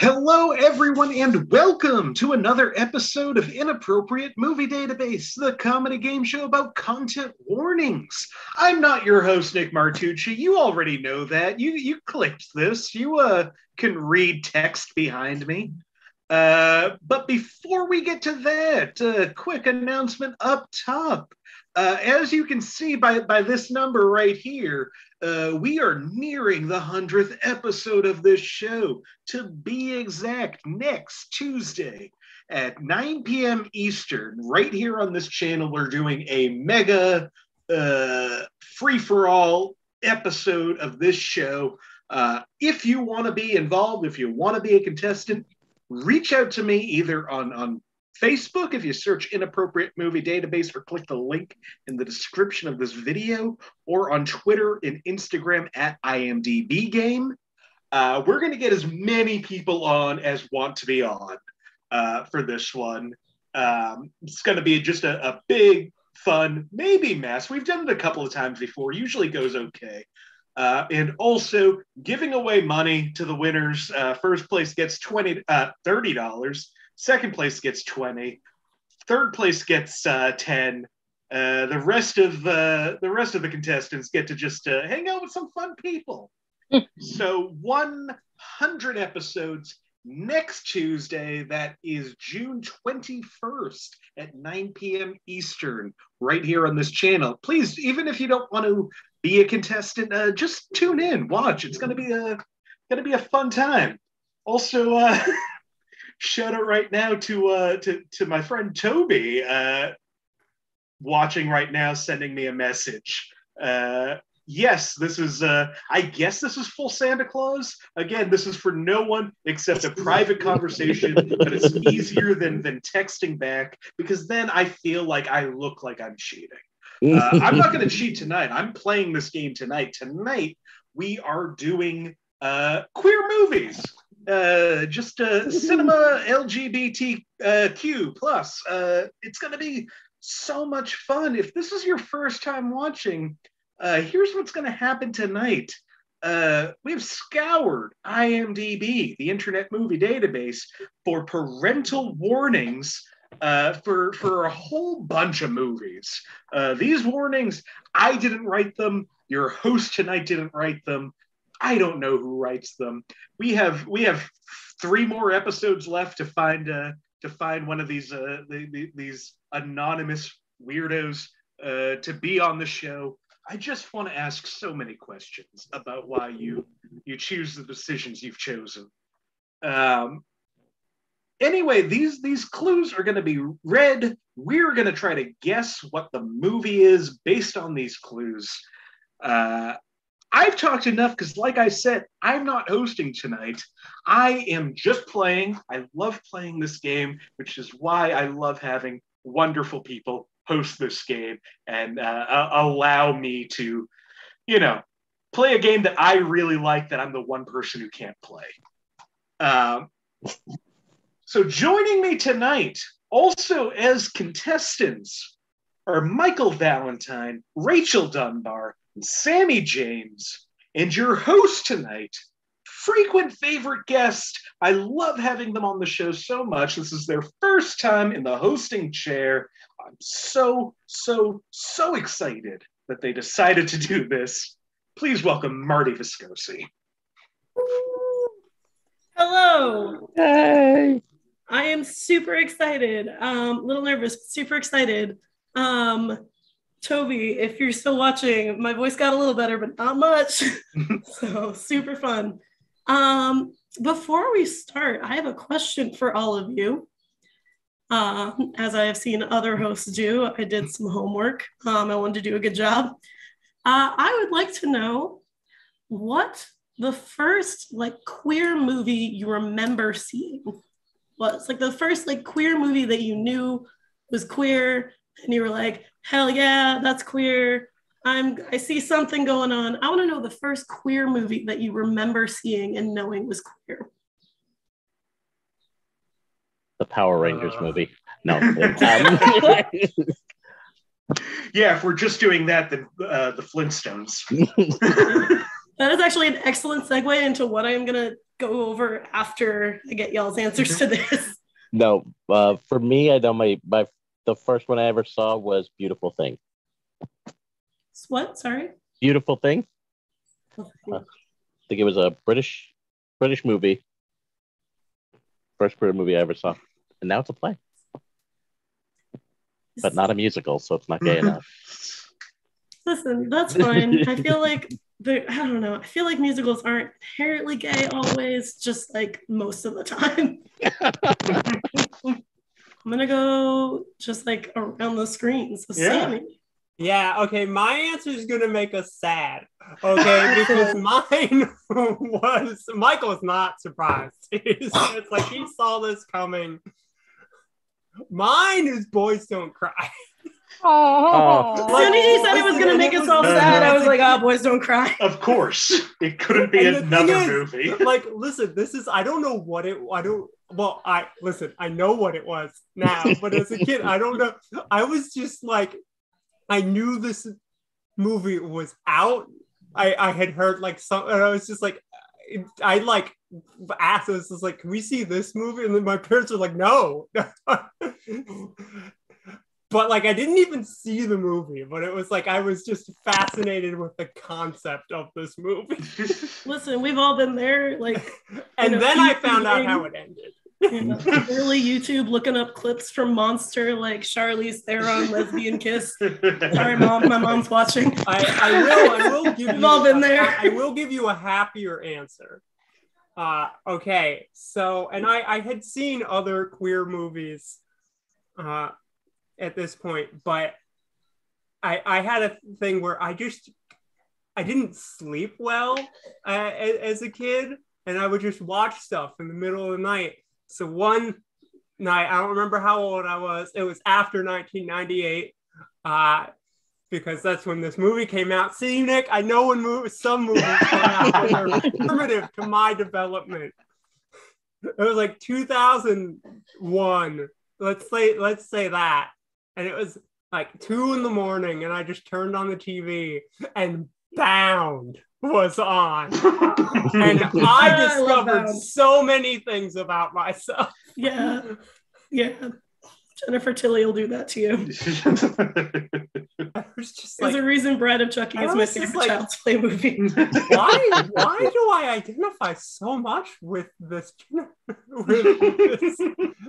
Hello, everyone, and welcome to another episode of Inappropriate Movie Database, the comedy game show about content warnings. I'm not your host, Nick Martucci. You already know that. You you clicked this. You uh can read text behind me. Uh, but before we get to that, a quick announcement up top. Uh, as you can see by, by this number right here, uh, we are nearing the 100th episode of this show. To be exact, next Tuesday at 9 p.m. Eastern, right here on this channel, we're doing a mega uh, free for all episode of this show. Uh, if you want to be involved, if you want to be a contestant, reach out to me either on, on Facebook, if you search Inappropriate Movie Database or click the link in the description of this video, or on Twitter and Instagram at IMDb Game. Uh, we're going to get as many people on as want to be on uh, for this one. Um, it's going to be just a, a, big, fun, maybe mess. We've done it a couple of times before, usually goes okay. Uh, and also giving away money to the winners. Uh, first place gets 20 uh, $30 Second place gets 20. Third place gets uh, 10. Uh, the rest of uh, the rest of the contestants get to just uh, hang out with some fun people. so 100 episodes next Tuesday. That is June 21st at 9 p.m. Eastern, right here on this channel. Please, even if you don't want to be a contestant, uh, just tune in, watch. It's gonna be a gonna be a fun time. Also, uh, shout out right now to uh, to to my friend Toby, uh, watching right now, sending me a message. Uh, yes, this is. Uh, I guess this is full Santa Claus. Again, this is for no one except a private conversation, but it's easier than than texting back because then I feel like I look like I'm cheating. Uh, I'm not going to cheat tonight. I'm playing this game tonight. Tonight we are doing uh, queer movies uh, just uh, cinema LGBTQ plus. Uh, it's going to be so much fun. If this is your first time watching, uh, here's what's going to happen tonight. Uh, we've scoured IMDb, the Internet Movie Database, for parental warnings uh, for for a whole bunch of movies. Uh, these warnings, I didn't write them. Your host tonight didn't write them. I don't know who writes them. We have we have three more episodes left to find uh, to find one of these uh, the, the, these anonymous weirdos uh, to be on the show. I just want to ask so many questions about why you you choose the decisions you've chosen. Um, anyway, these these clues are going to be read. We're going to try to guess what the movie is based on these clues. Uh, I've talked enough because, like I said, I'm not hosting tonight. I am just playing. I love playing this game, which is why I love having wonderful people host this game and uh, allow me to, you know, play a game that I really like that I'm the one person who can't play. Um, so, joining me tonight, also as contestants, are Michael Valentine, Rachel Dunbar, Sammie James, and your host tonight, frequent favorite guest. I love having them on the show so much. This is their first time in the hosting chair. I'm so, so, so excited that they decided to do this. Please welcome Marty Viscosi. Hello. Hey. I am super excited. Um, a little nervous, super excited. Um, Toby, if you're still watching, my voice got a little better, but not much. so super fun. Um, before we start, I have a question for all of you. Uh, as I have seen other hosts do, I did some homework. Um, I wanted to do a good job. Uh, I would like to know what the first like queer movie you remember seeing was. Like the first like queer movie that you knew was queer and you were like, hell yeah, that's queer. I'm I see something going on. I want to know the first queer movie that you remember seeing and knowing was queer. The Power Rangers uh, movie. No. Um, yeah, if we're just doing that, then uh, the Flintstones. that is actually an excellent segue into what I'm going to go over after I get y'all's answers to this. No, uh, for me, I know my my the first one I ever saw was Beautiful Thing. What? Sorry. Beautiful Thing. I think it was a British British movie. First British movie I ever saw, and now it's a play, but not a musical, so it's not gay enough. Listen, that's fine. I feel like the I don't know. I feel like musicals aren't inherently gay always, just like most of the time. I'm gonna go just like around the screens. with Yeah. Sammie. Yeah, okay, my answer is gonna make us sad. Okay, because mine was Michael's not surprised. It's, it's like he saw this coming. Mine is Boys Don't Cry. Oh. As soon as he said it was gonna make us all sad, I was like, "Oh, boys, don't cry." Of course, it couldn't be And the thing another is, movie. like listen this is i don't know what it i don't well i listen i know what it was now but as a kid i don't know i was just like i knew this movie was out i i had heard like some and i was just like i like asked us was like can we see this movie and then my parents were like no but like i didn't even see the movie but it was like i was just fascinated with the concept of this movie Listen, we've all been there. Like and know, then I found out how it ended. early YouTube looking up clips from Monster, like Charlize Theron lesbian kiss. Sorry, mom, my mom's watching. I, I will I will give We've you all been a- there. I, I will give you a happier answer. Uh, okay, so and I I had seen other queer movies uh, at this point, but I I had a thing where I just I didn't sleep well uh, as a kid, and I would just watch stuff in the middle of the night. So one night, I don't remember how old I was. It was after 1998, uh, because that's when this movie came out. See, Nick, I know when movies, some movies come out they're primitive to my development. It was like 2001. Let's say let's say that, and it was like two in the morning, and I just turned on the TV, and Bound was on, and I I discovered Bound. so many things about myself. Yeah, yeah. Jennifer Tilly will do that to you. I was just There's like, a reason Bride of Chucky I is my was just favorite like- child's play movie. why why do I identify so much with this with this,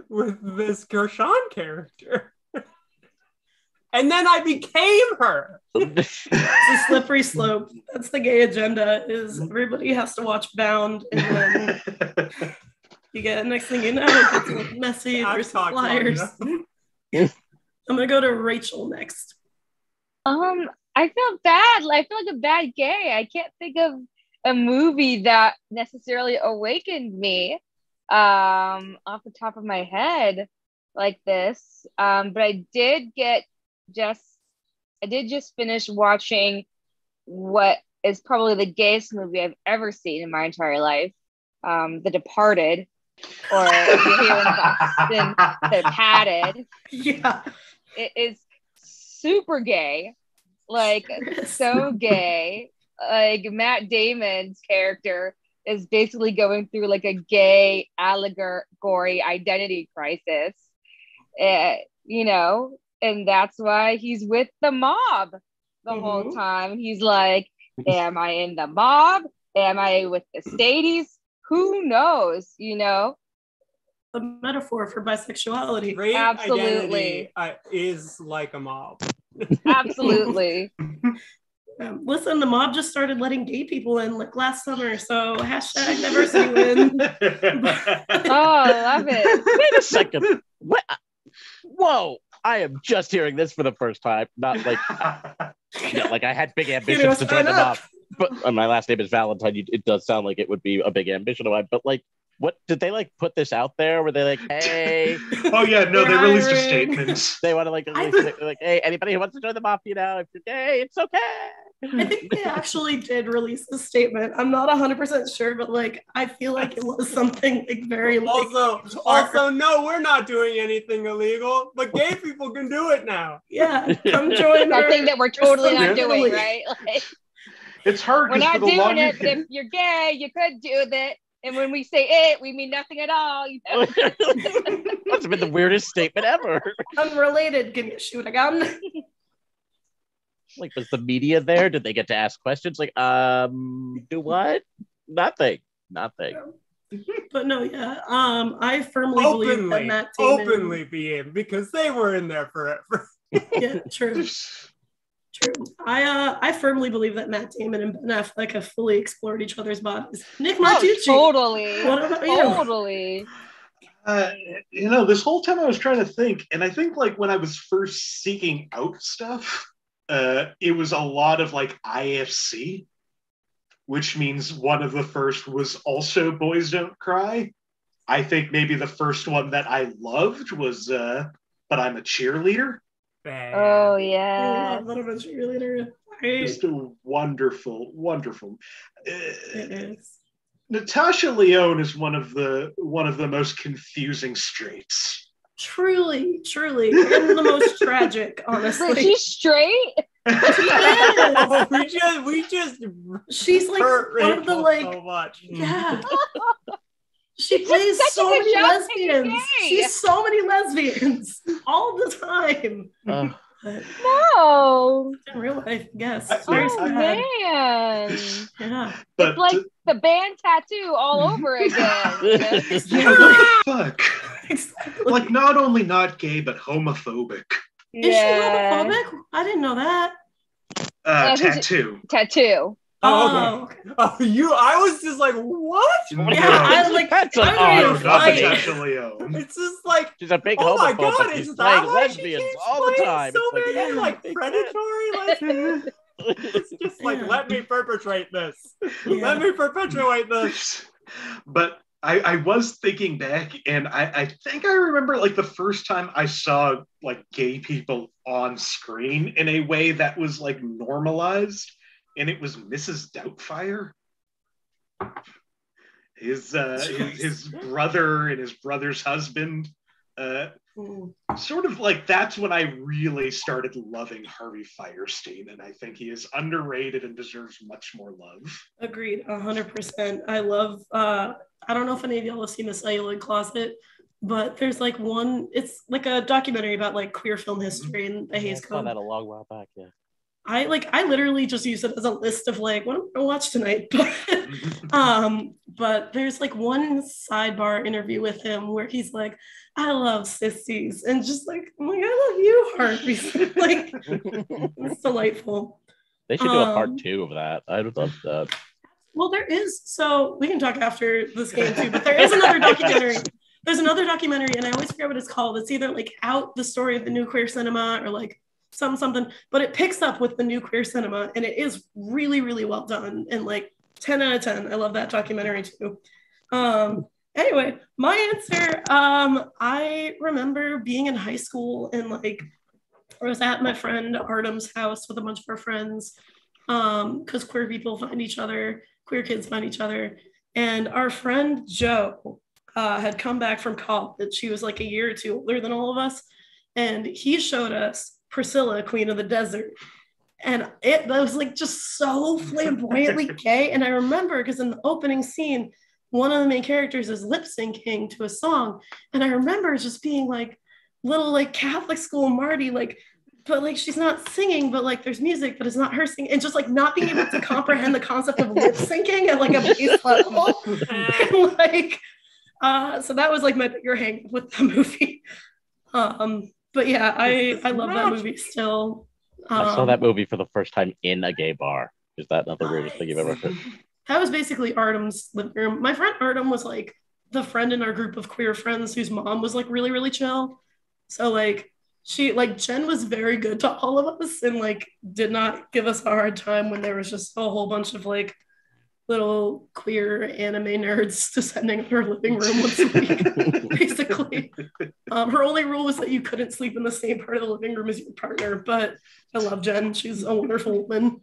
with this Gershon character? And then I became her. It's a slippery slope. That's the gay agenda. Is everybody has to watch Bound, and then you get next thing you know, it gets a messy. I've There's some talked long flyers. enough. I'm gonna go to Rachel next. Um, I feel bad. I feel like a bad gay. I can't think of a movie that necessarily awakened me um off the top of my head like this. Um, but I did get just I did just finish watching what is probably the gayest movie I've ever seen in my entire life. Um, The Departed, or if you're here in Boston, The Padded. Yeah. It is super gay, like so gay. Like Matt Damon's character is basically going through like a gay allegory identity crisis. Uh, you know, and that's why he's with the mob the whole Mhm. time. He's like, Am I in the mob? Am I with the Staties? Who knows? You know? The metaphor for bisexuality. Great Absolutely. identity uh, is like a mob. Absolutely. Um, listen, the mob just started letting gay people in like last summer, so hashtag never diversity win. oh, I love it. Wait a second. What? Whoa! I am just hearing this for the first time. Not like, like I had big ambitions to join the mob. But uh, my last name is Valentine. It does sound like it would be a big ambition of mine. But like, what did they like put this out there? Were they like, hey, oh yeah, no, they We're released a statement. they want to like, like, like, hey, anybody who wants to join the mafia now, if you're gay, it's okay. Hmm. I think they actually did release a statement. I'm not 100% sure, but like I feel like it was something like very like Also, also, no, we're not doing anything illegal, but gay people can do it now. yeah, come join That our thing that we're totally not doing, right? Like, It's hard we're not doing longer it, but if you're gay, you could do that. And when we say it, we mean nothing at all. You know? That's been the weirdest statement ever. Unrelated. Give me a shoot a gun. Like, was the media there? Did they get to ask questions? Like, um, do what? Nothing. Nothing. But no, yeah. Um, I firmly believe that Openly, Matt Damon. openly be in because they were in there forever. Yeah, true. True. I uh I firmly believe that Matt Damon and Ben Affleck have fully explored each other's bodies. Nick Oh, Martucci. totally. What about you? Totally. Uh, you know, this whole time I was trying to think, and I think like when I was first seeking out stuff, uh, it was a lot of like IFC, which means one of the first was also Boys Don't Cry. I think maybe the first one that I loved was uh, But I'm a Cheerleader. Bad. Oh I yeah. love Little Bit Cheerleader. Just a wonderful, wonderful. Uh, it is. Natasha Lyonne is one of the one of the most confusing straights. Truly, truly, and the most tragic, Wait, honestly. she's straight? Oh, we just we just She's like hurt one of the Rachel like so much. yeah. She She's plays so many lesbians. gay. She's so many lesbians all the time. Uh, But No. in real life, yes. Very Oh sad. man. Yeah. But Like the band tattoo all over again. fuck. Exactly. Like not only not gay but homophobic. Is she homophobic? I didn't know that. Uh, Uh, tattoo. Tattoo. Oh, okay. Oh, you! I was just like, what? No. Yeah, I was like. That's an Oh, odd not fight. Natasha Lyonne. It's just like, She's a big oh my god, but she's is that why she lesbians keeps all the playing time. So It's like, many yeah, like predatory lesbians. It's just like, Yeah. let me perpetrate this. Yeah. Let me perpetuate this. but I, I was thinking back and I, I think I remember like the first time I saw like gay people on screen in a way that was like normalized and it was Mrs. Doubtfire. His uh his, his brother and his brother's husband. Uh. Sort of like that's when I really started loving Harvey Fierstein, and I think he is underrated and deserves much more love. Agreed, a hundred percent. I love. uh I don't know if any of y'all have seen the Celluloid Closet, but there's like one. It's like a documentary about like queer film history and the I Hays saw Code. that a long while back. Yeah. I like. I literally just use it as a list of like what I'm gonna watch tonight. But um, but there's like one sidebar interview with him where he's like, "I love sissies," and just like, "Oh my god, I love you, Harvey." like, it's delightful. They should do a part Um, two of that. I would love that. Well, there is. So we can talk after this game too, but there is another documentary. There's another documentary, and I always forget what it's called. It's either like out the story of the new queer cinema or like some something, but it picks up with the new queer cinema, and it is really, really well done. And like 10 out of 10. I love that documentary too. Um, anyway, my answer, um, I remember being in high school and like I was at my friend Artem's house with a bunch of our friends um because queer people find each other queer kids find each other and our friend joe uh, had come back from college That she was like a year or two older than all of us and he showed us priscilla queen of the desert and it was like just so flamboyantly gay and i remember because in the opening scene one of the main characters is lip syncing to a song and i remember just being like little like catholic school marty like but like she's not singing, but like there's music, but it's not her singing, and just like not being able to comprehend the concept of lip syncing at like a base level. and, like, uh, so that was like my bigger hang with the movie. Um, but yeah, I I love that movie still. I saw Um, that movie for the first time in a gay bar. Is that not the weirdest thing you've ever heard? That was basically Artem's living room. My friend Artem was like the friend in our group of queer friends whose mom was like really, really chill. So like she like Jen was very good to all of us and like did not give us a hard time when there was just a whole bunch of like little queer anime nerds descending on her living room once a week. Basically, um, her only rule was that you couldn't sleep in the same part of the living room as your partner. But I love Jen; she's a wonderful woman.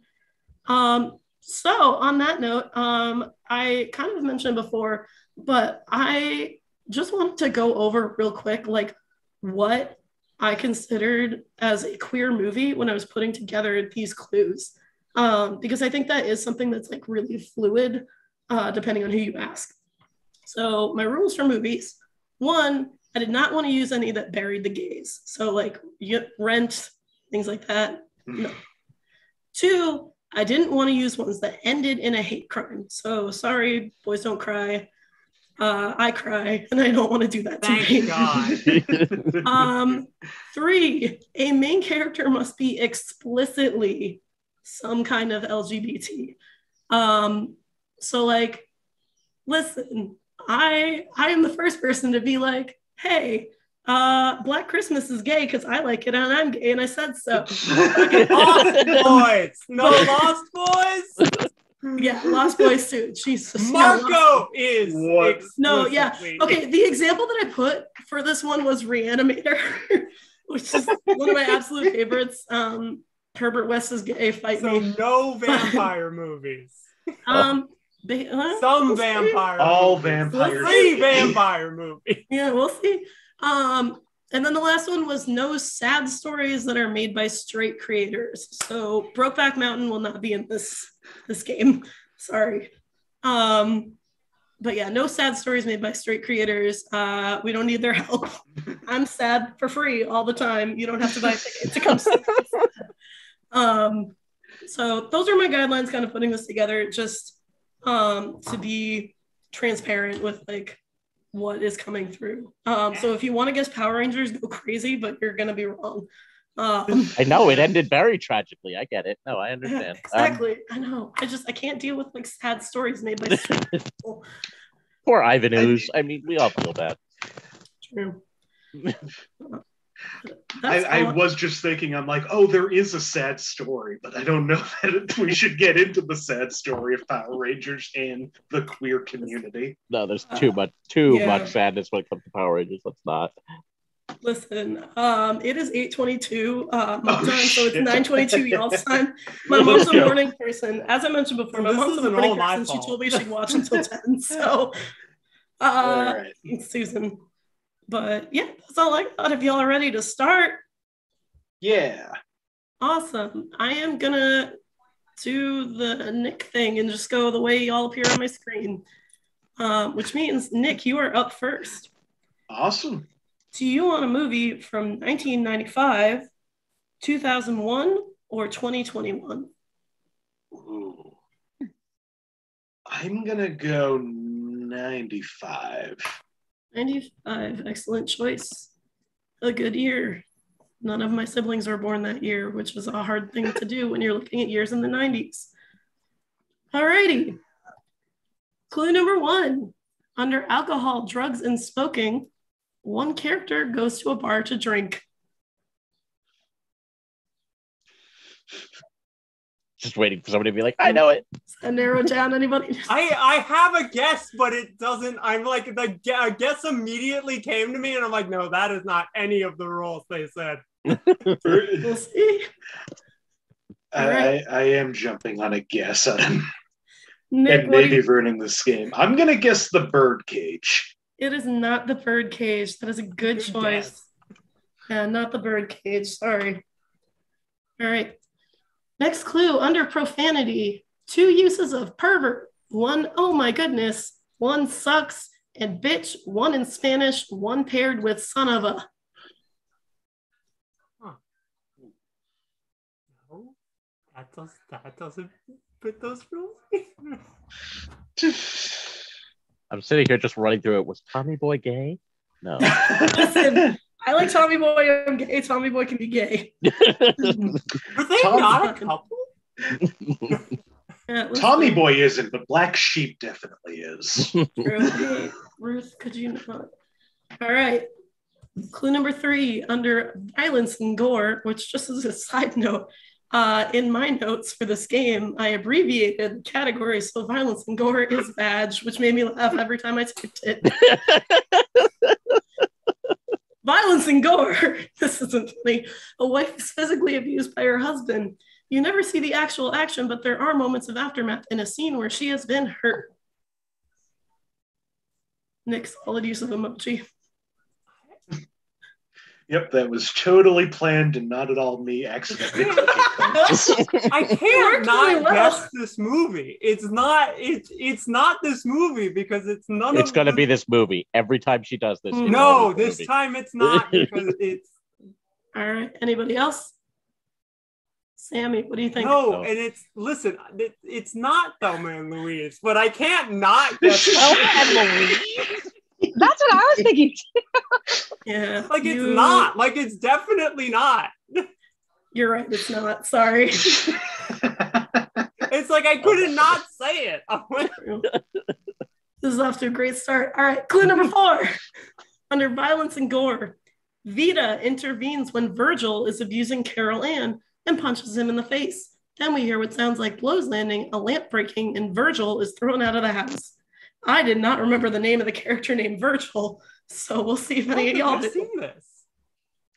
Um, so on that note, um, I kind of mentioned before, but I just wanted to go over real quick, like what I considered as a queer movie when I was putting together these clues, um, because I think that is something that's like really fluid, uh, depending on who you ask. So my rules for movies: one, I did not want to use any that buried the gays. So like Rent, things like that. No. Two, I didn't want to use ones that ended in a hate crime. So sorry, boys don't cry. Uh, I cry, and I don't want to do that Thank. God. um, three, a main character must be explicitly some kind of LGBT. Um, so like, listen, I I am the first person to be like, hey, uh, Black Christmas is gay because I like it and I'm gay and I said so. Lost Boys. No Lost Boys. Yeah, Lost Boys too. Jesus. yeah, Lost- Marco is. What? No, yeah. Okay, the example that I put for this one was Reanimator, which is one of my absolute favorites. Um, Herbert West is gay, fight So me. no vampire movies. Um, ba- huh? Some We'll see. vampire. All movies. vampires. Three vampire movies. Yeah, we'll see. Um, and then the last one was no sad stories that are made by straight creators. So Brokeback Mountain will not be in this this game. Sorry. Um, but yeah, no sad stories made by straight creators. Uh, we don't need their help. I'm sad for free all the time. You don't have to buy a ticket to come see us. Um, so those are my guidelines, kind of putting this together, just um, to be transparent with like what is coming through. Um, so if you want to guess Power Rangers, go crazy, but you're gonna be wrong. Um, I know it ended very tragically. I get it. No, I understand. Um, exactly. I know. I just I can't deal with like sad stories made by people. poor Ivan Ooze. I mean, we all feel bad. True. I, That's I was just thinking, I'm like, oh, there is a sad story, but I don't know that we should get into the sad story of Power Rangers and the queer community. No, there's too much, too yeah. much sadness when it comes to Power Rangers. Let's not. Listen, um, it is 822 uh, my Oh, time, so it's 922 y'all's time. My Let's mom's a go. morning person. As I mentioned before, my This mom's a morning all my person. She told me she'd watch until 10. So uh All right. it's Susan. But yeah, that's all I got. If y'all are ready to start, Yeah. awesome. I am gonna do the Nick thing and just go the way y'all appear on my screen. Um, which means Nick, you are up first. Awesome. Do you want a movie from 1995, 2001, or 2021? Ooh. I'm gonna go 95. 95, excellent choice. A good year. None of my siblings were born that year, which is a hard thing to do when you're looking at years in the 90s. Alrighty. Clue number one under alcohol, drugs, and smoking, one character goes to a bar to drink. Just waiting for somebody to be like, I know it. Does that narrow down anybody? I I have a guess, but it doesn't. I'm like the gu- a guess immediately came to me, and I'm like, no, that is not any of the rules they said. We'll see. I, I, I am jumping on a guess on him Nick, and maybe you- ruining this game. I'm gonna guess the bird cage. it is not the bird cage. That is a good Good choice. guess. Yeah, not the bird cage. Sorry. All right. Next clue under profanity two uses of pervert. One, oh my goodness. One sucks and bitch. One in Spanish. One paired with son of a. Huh. No, that does that doesn't fit those rules. I'm sitting here just running through it. Was Tommy Boy gay? No. Listen, I like Tommy Boy. I'm gay. Tommy Boy can be gay. Were they Tom- not a couple? Yeah, listen, Tommy Boy isn't, but Black Sheep definitely is. True. Ruth, could you not? All right. Clue number three under violence and gore, which just as a side note, uh, in my notes for this game, I abbreviated the category so violence and gore is badge, which made me laugh every time I typed it. Violence and gore. This isn't funny. A wife is physically abused by her husband. You never see the actual action, but there are moments of aftermath in a scene where she has been hurt. Nick, solid use of emoji. Yep, that was totally planned and not at all me accidentally. I can't not well. guess this movie. It's not. It's it's not this movie because it's none It's of. gonna the- be this movie every time she does this. No, No, always the this movie. time it's not because it's All right. Anybody else? Sammie, what do you think? no, No. and it's listen. It, it's not Thelma and Louise, but I can't not guess. Thelma and Louise. That's what I was thinking. Yeah. Like it's you- not. Like it's definitely not. You're right. It's not. Sorry. It's like I couldn't not say it. I went- This is off to a great start. All right, clue number four. Under violence and gore, Vita intervenes when Virgil is abusing Carol Ann and punches him in the face. Then we hear what sounds like blows landing, a lamp breaking, and Virgil is thrown out of the house. I did not remember the name of the character named Virgil, so we'll see if any of y'all I've seen this.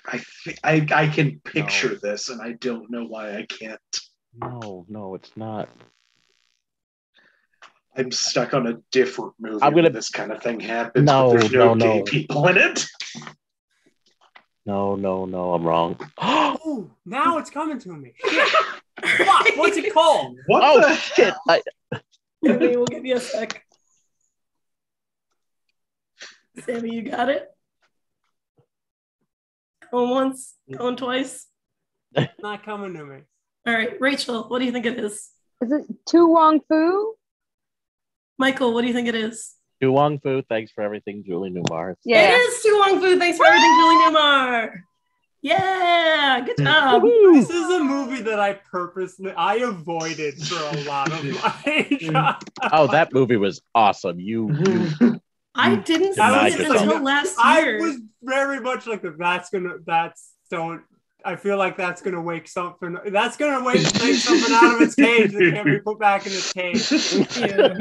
I, thi- I I can picture this, and I don't know why I can't. No, no, it's not. I'm stuck on a different movie. I'm gonna- when this kind of thing happens. No, but there's no, no, gay no. people in it. No, no, no, I'm wrong. Oh, now it's coming to me. Shit. Fuck, what's it called? What oh the shit! I, Sammie, we'll give you a sec. Sammie, you got it? Going once, going twice. Not coming to me. All right, Rachel, what do you think it is? Is it To Wong Foo? Michael, what do you think it is? To Wong Foo, thanks for everything, Julie Newmar. It Yeah. is To Wong Foo. Thanks for everything, Julie Newmar. Yeah, good job. This is a movie that I purposely I avoided for a lot of my. Oh, that movie was awesome. You, you I didn't see Denied it yourself. until last year. I was very much like that. That's gonna. That's don't. I feel like that's gonna wake something. That's gonna wake something out of its cage that can't be put back in its cage. Yeah.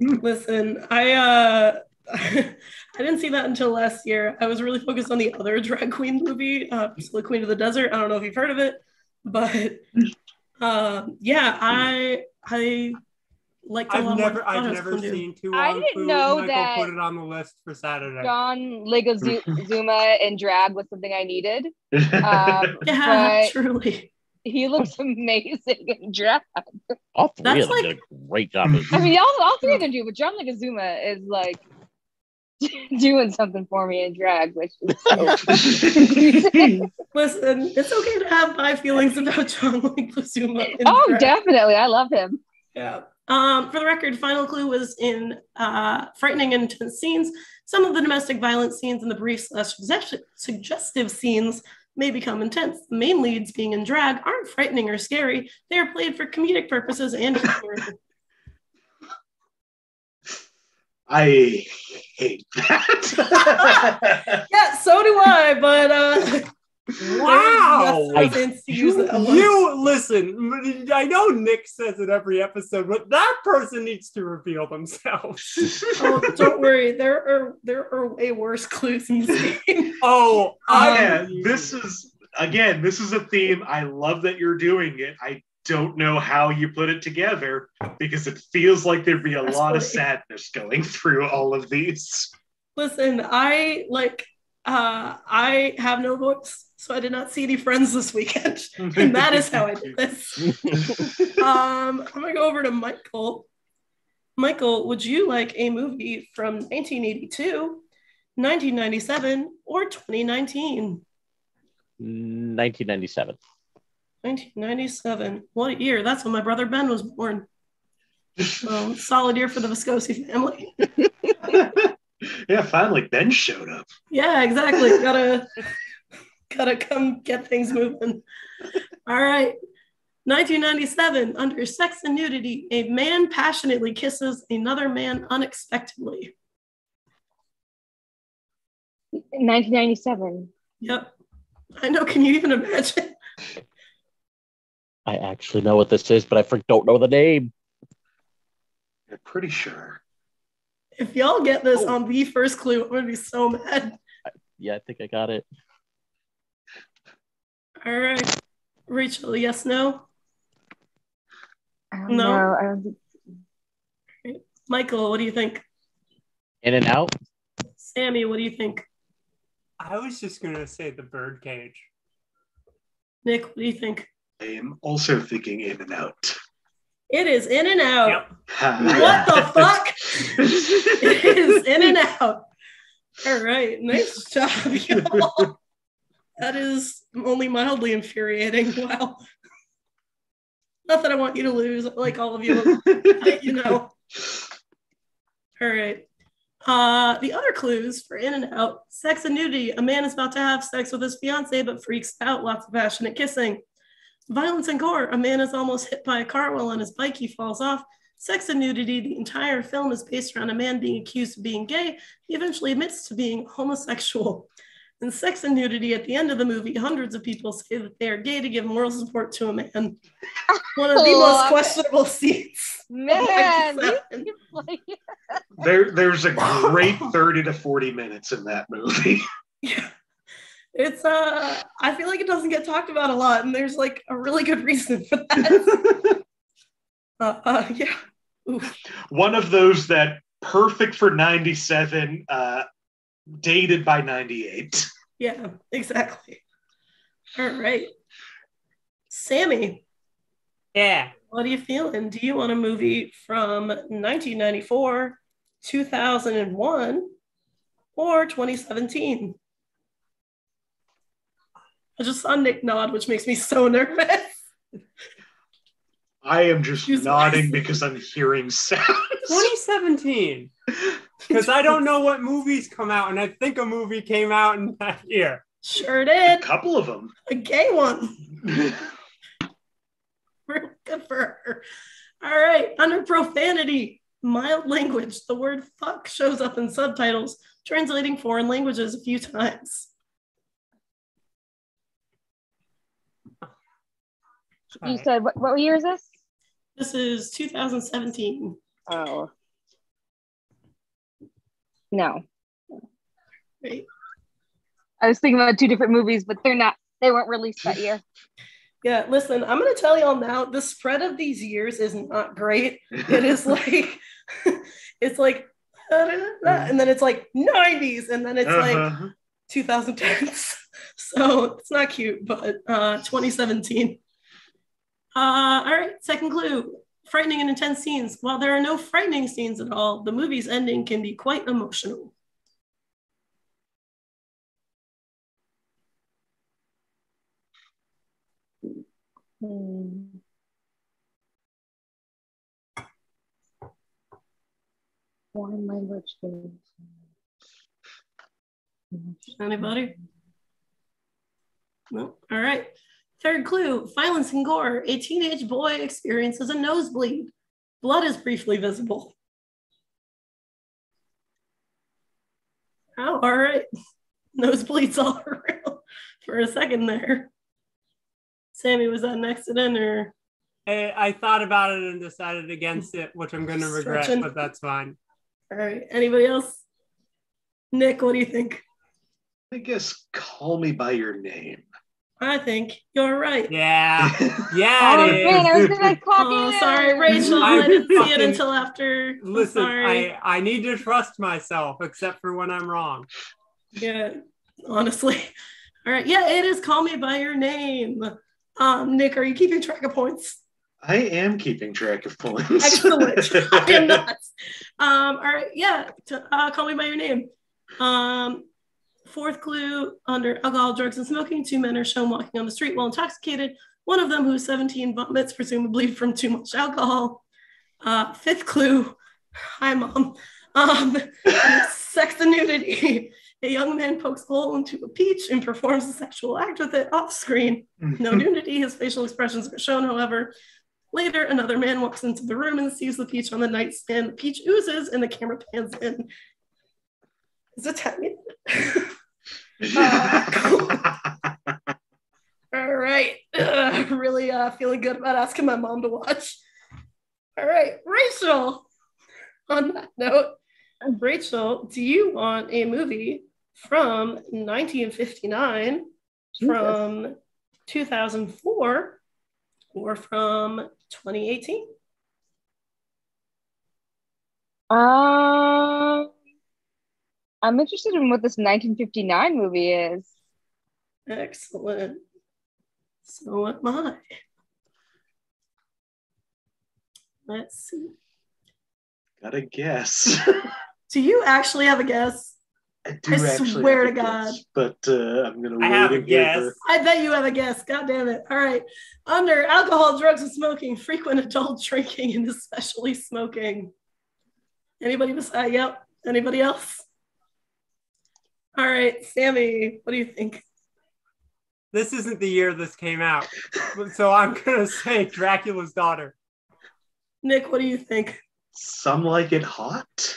Listen, I uh I didn't see that until last year. I was really focused on the other drag queen movie, uh Priscilla Queen of the Desert. I don't know if you've heard of it, but um yeah, I I like I've never. I've never seen two. I Wong didn't know Michael that- put it on the list for Saturday. John Leguizamo in drag was something I needed. Um, Yeah, truly. he looks amazing in drag. all three That's of them like- did a great job. I mean, all, all three of them do, but John Leguizamo is like doing something for me in drag, which is so Listen, it's okay to have my feelings about John Leguizamo. Oh, drag. definitely. I love him. Yeah. Um, for the record, final clue was in uh, frightening and intense scenes. Some of the domestic violence scenes and the brief slash suggestive, suggestive scenes may become intense. The main leads being in drag aren't frightening or scary. They are played for comedic purposes and humor. I hate that. yeah, so do I, but uh Wow. there's less evidence to You, you listen. I know Nick says it every episode, but that person needs to reveal themselves. Oh, don't worry, there are there are way worse clues in this game. Oh, yeah, this is again, this is a theme. I love that you're doing it. I don't know how you put it together because it feels like there'd be a That's lot of sadness going through all of these. Listen, I like uh I have no voice, so I did not see any friends this weekend. and that is how I did this. Um, I'm gonna go over to Michael. Michael, would you like a movie from 1982, 1997, or 2019? 1997. 1997. What a year? That's when my brother Ben was born. So solid year for the Viscosi family. yeah, finally Ben showed up. Yeah, exactly. Gotta gotta come get things moving. All right. 1997, under sex and nudity, a man passionately kisses another man unexpectedly. 1997. Yep. I know. Can you even imagine? I actually know what this is, but I don't know the name. I'm pretty sure. If y'all get this Oh. on the first clue, I'm gonna be so mad. Yeah, I think I got it. All right. Rachel, yes, no? I don't No. know. I don't think- Michael, what do you think? In and out. Sammie, what do you think? I was just gonna say the birdcage. Nick, what do you think? I am also thinking In and Out. It is In and Out. Yep. What the fuck? It is In and Out. All right, nice job, y'all. That is only mildly infuriating. Wow. Not that I want you to lose, like all of you, but, you know. All right. Uh, the other clues for In and Out sex and nudity. A man is about to have sex with his fiance but freaks out. Lots of passionate kissing. Violence and gore. A man is almost hit by a car while on his bike. He falls off. Sex and nudity. The entire film is based around a man being accused of being gay. He eventually admits to being homosexual. In Sex and Nudity, at the end of the movie, hundreds of people say that they are gay to give moral support to a man. One of the most Love it. questionable scenes. Man, Oh like, There, there's a great 30 to 40 minutes in that movie. Yeah. It's uh I feel like it doesn't get talked about a lot, and there's like a really good reason for that. uh, uh yeah. Oof. One of those that perfect for 97, uh, dated by 98. Yeah, exactly. All right. Sammie, Yeah. what are you feeling? Do you want a movie from 1994, 2001, or 2017? I just saw Nick nod, which makes me so nervous. I am just Excuse me. nodding because I'm hearing sounds. 2017. Because I don't know what movies come out, and I think a movie came out in that year. Sure did. a couple of them. A gay one. Real good for her. All right. Under profanity, mild language, the word fuck shows up in subtitles, translating foreign languages a few times. You said what, what year is this? This is 2017. Oh. No. Right? I was thinking about two different movies, but they're not they weren't released that year. Yeah, listen, I'm going to tell y'all now the spread of these years is not great. It is like, it's like, and then it's like 90s, and then it's like Uh-huh. 2010s. So it's not cute, but uh, 2017. Uh, all right, second clue frightening and intense scenes. While there are no frightening scenes at all, the movie's ending can be quite emotional. Hmm. Foreign language games. Anybody? No. All right. Third clue violence and gore. A teenage boy experiences a nosebleed. Blood is briefly visible. Oh, all right. Nosebleeds all around for a second there. Sammie, was that an accident or? I, I thought about it and decided against it, which I'm going to regret, Stretching. but that's fine. All right. Anybody else? Nick, what do you think? I guess call me by your name. I think you're right. Yeah. Yeah, Oh it man, I is. was gonna clock Oh, sorry, Rachel. I I'm didn't see it until after. I'm Listen, sorry. I, I need to trust myself, except for when I'm wrong. Yeah, honestly. All right. Yeah, it is Call Me By Your Name. Um, Nick, are you keeping track of points? I am keeping track of points. Excellent. I am not. Um, all right. Yeah, to, uh, Call Me By Your Name. Um, fourth clue under alcohol, drugs, and smoking. Two men are shown walking on the street while intoxicated. One of them, who's 17, vomits, presumably from too much alcohol. Uh, fifth clue. Hi, mom. Um, sex and nudity. A young man pokes a hole into a peach and performs a sexual act with it off screen. No nudity. His facial expressions are shown, however. Later, another man walks into the room and sees the peach on the nightstand. The peach oozes and the camera pans in. Is it All right. Ugh, really uh, feeling good about asking my mom to watch. All right. Rachel, on that note, Rachel, do you want a movie from 1959, from 2004, or from 2018? Um, I'm interested in what this 1959 movie is. Excellent. So am I. Let's see. Got a guess. Do you actually have a guess? I do I actually swear have to a God. guess, but uh, I'm gonna I wait have a and guess. her- I bet you have a guess. God damn it. All right. Under alcohol, drugs, and smoking, frequent adult drinking, and especially smoking. Anybody beside? Yep. Anybody else? All right, Sammie, what do you think? This isn't the year this came out, so I'm gonna say Dracula's daughter. Nick, what do you think? Some like it hot.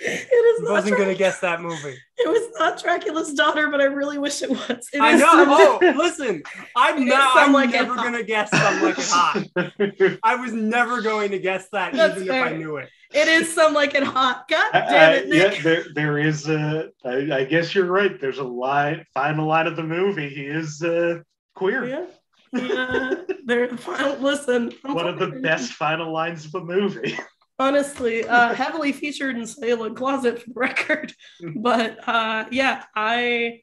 It is not Wasn't gonna guess that movie. It was not Dracula's daughter, but I really wish it was. It I is know. Oh, listen, I'm not. I'm Like never gonna guess some like it hot. I was never going to guess that, That's even if I knew it. It is some like it hot. God damn it, Nick. yeah, there there is a. I, I guess you're right. There's a line, final line of the movie. He is uh, queer. Yeah. Yeah. They're final. Listen. One of the best final lines of a movie. honestly uh heavily featured in celluloid closet for the record but uh yeah i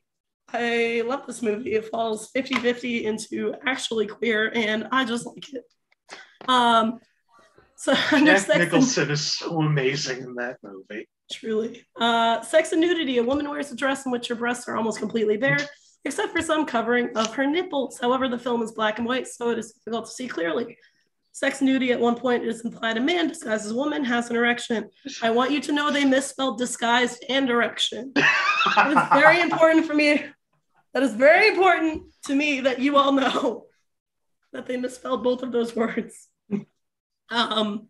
i love this movie it falls 50-50 into actually queer and i just like it um so Jack sex and, Nicholson is so amazing in that movie. truly uh sex and nudity a woman wears a dress in which her breasts are almost completely bare except for some covering of her nipples however the film is black and white so it is difficult to see clearly Sex and nudity at one point is implied a man disguised as a woman has an erection. I want you to know they misspelled disguised and erection. It is very important for me. That is very important to me that you all know that they misspelled both of those words. Um,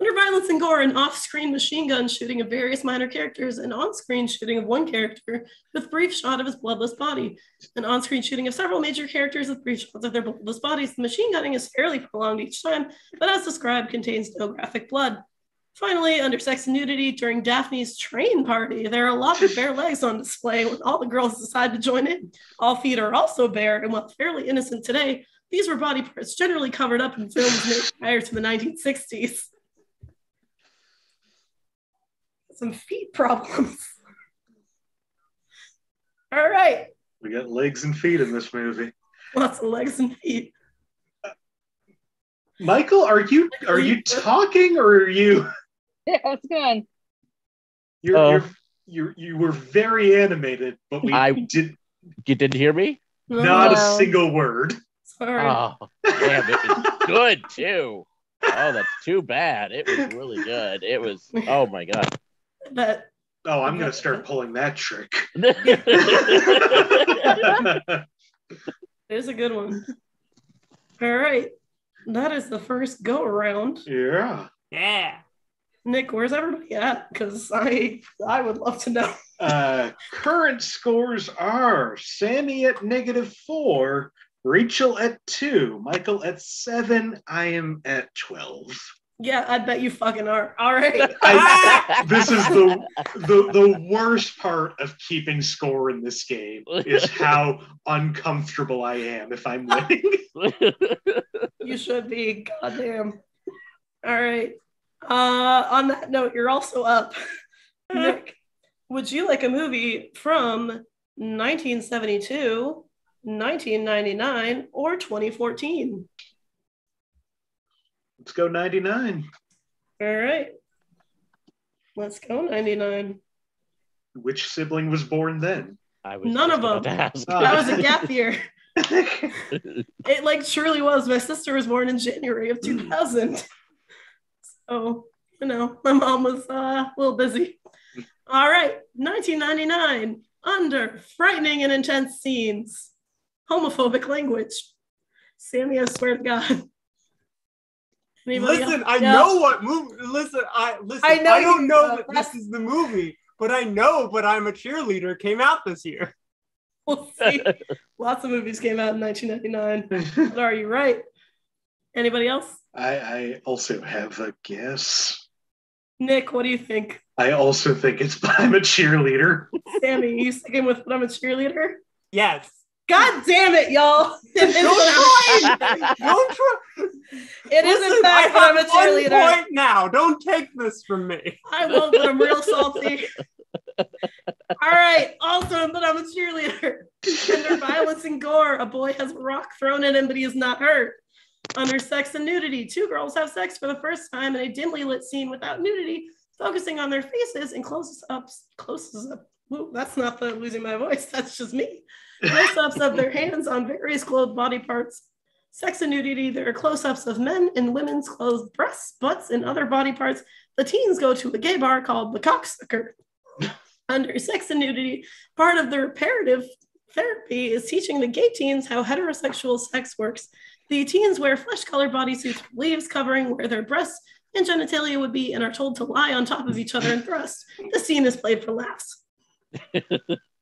under violence and gore, an off-screen machine gun shooting of various minor characters, an on-screen shooting of one character with brief shot of his bloodless body, an on-screen shooting of several major characters with brief shots of their bloodless bodies. The machine gunning is fairly prolonged each time, but as described, contains no graphic blood. Finally, under sex and nudity, during Daphne's train party, there are a lot of bare legs on display when all the girls decide to join in. All feet are also bare, and while fairly innocent today, these were body parts generally covered up in films made prior to the 1960s. Some feet problems. All right, We got legs and feet in this movie. lots of legs and feet. Michael, are you are you talking or are you Yeah, what's going you're, Oh. you're you you were very animated, but we I- did You didn't hear me? not a single word. Sorry. Oh, damn, it was good too. Oh, that's too bad. It was really good. It was. Oh my god. That Oh, I'm gonna start pulling that trick. is a good one. All right. That is the first go around. yeah. Yeah. Nick, where's everybody at? Because I I would love to know. Uh, current scores are Sammie at negative four, Rachel at two, Michael at seven. I am at twelve. Yeah, I bet you fucking are. All right. I, this is the, the the worst part of keeping score in this game is how uncomfortable I am if I'm winning. You should be. Goddamn. All right. Uh, on that note, you're also up. Nick, would you like a movie from 1972, 1999, or 2014? Let's go 99. All right. Let's go 99. Which sibling was born then? I was None of them. Oh. That was a gap year. It like surely was. My sister was born in January of 2000. So, you know, my mom was uh, a little busy. All right, 1999, under frightening and intense scenes, homophobic language. Sammie, I swear to God. Anybody Listen, else? I Yeah. know what movie. Listen, I listen. I I, know you don't know know. that this is the movie, but I know. But I'm a cheerleader. Came out this year. We'll see. Lots of movies came out in 1999. But are you right? Anybody else? I, I also have a guess. Nick, what do you think? I also think it's I'm a cheerleader. Sammie, you sticking with I'm a cheerleader? Yes. God damn it, y'all. It is Don't try. I'm- Don't try. it is in Listen, fact I have one cheerleader. point now. Don't take this from me. I won't, but I'm real salty. All right. Also, but I'm a cheerleader. Gender violence and gore. A boy has a rock thrown at him, but he is not hurt. Under sex and nudity, two girls have sex for the first time in a dimly lit scene without nudity, focusing on their faces and closes ups. Closes up. Ooh, that's not the losing my voice. That's just me. Close ups of their hands on various clothed body parts. Sex and nudity, there are close ups of men and women's clothed breasts, butts, and other body parts. The teens go to a gay bar called the Cocksucker. Under sex and nudity, part of the reparative therapy is teaching the gay teens how heterosexual sex works. The teens wear flesh colored bodysuits with leaves covering where their breasts and genitalia would be and are told to lie on top of each other and thrust. The scene is played for laughs.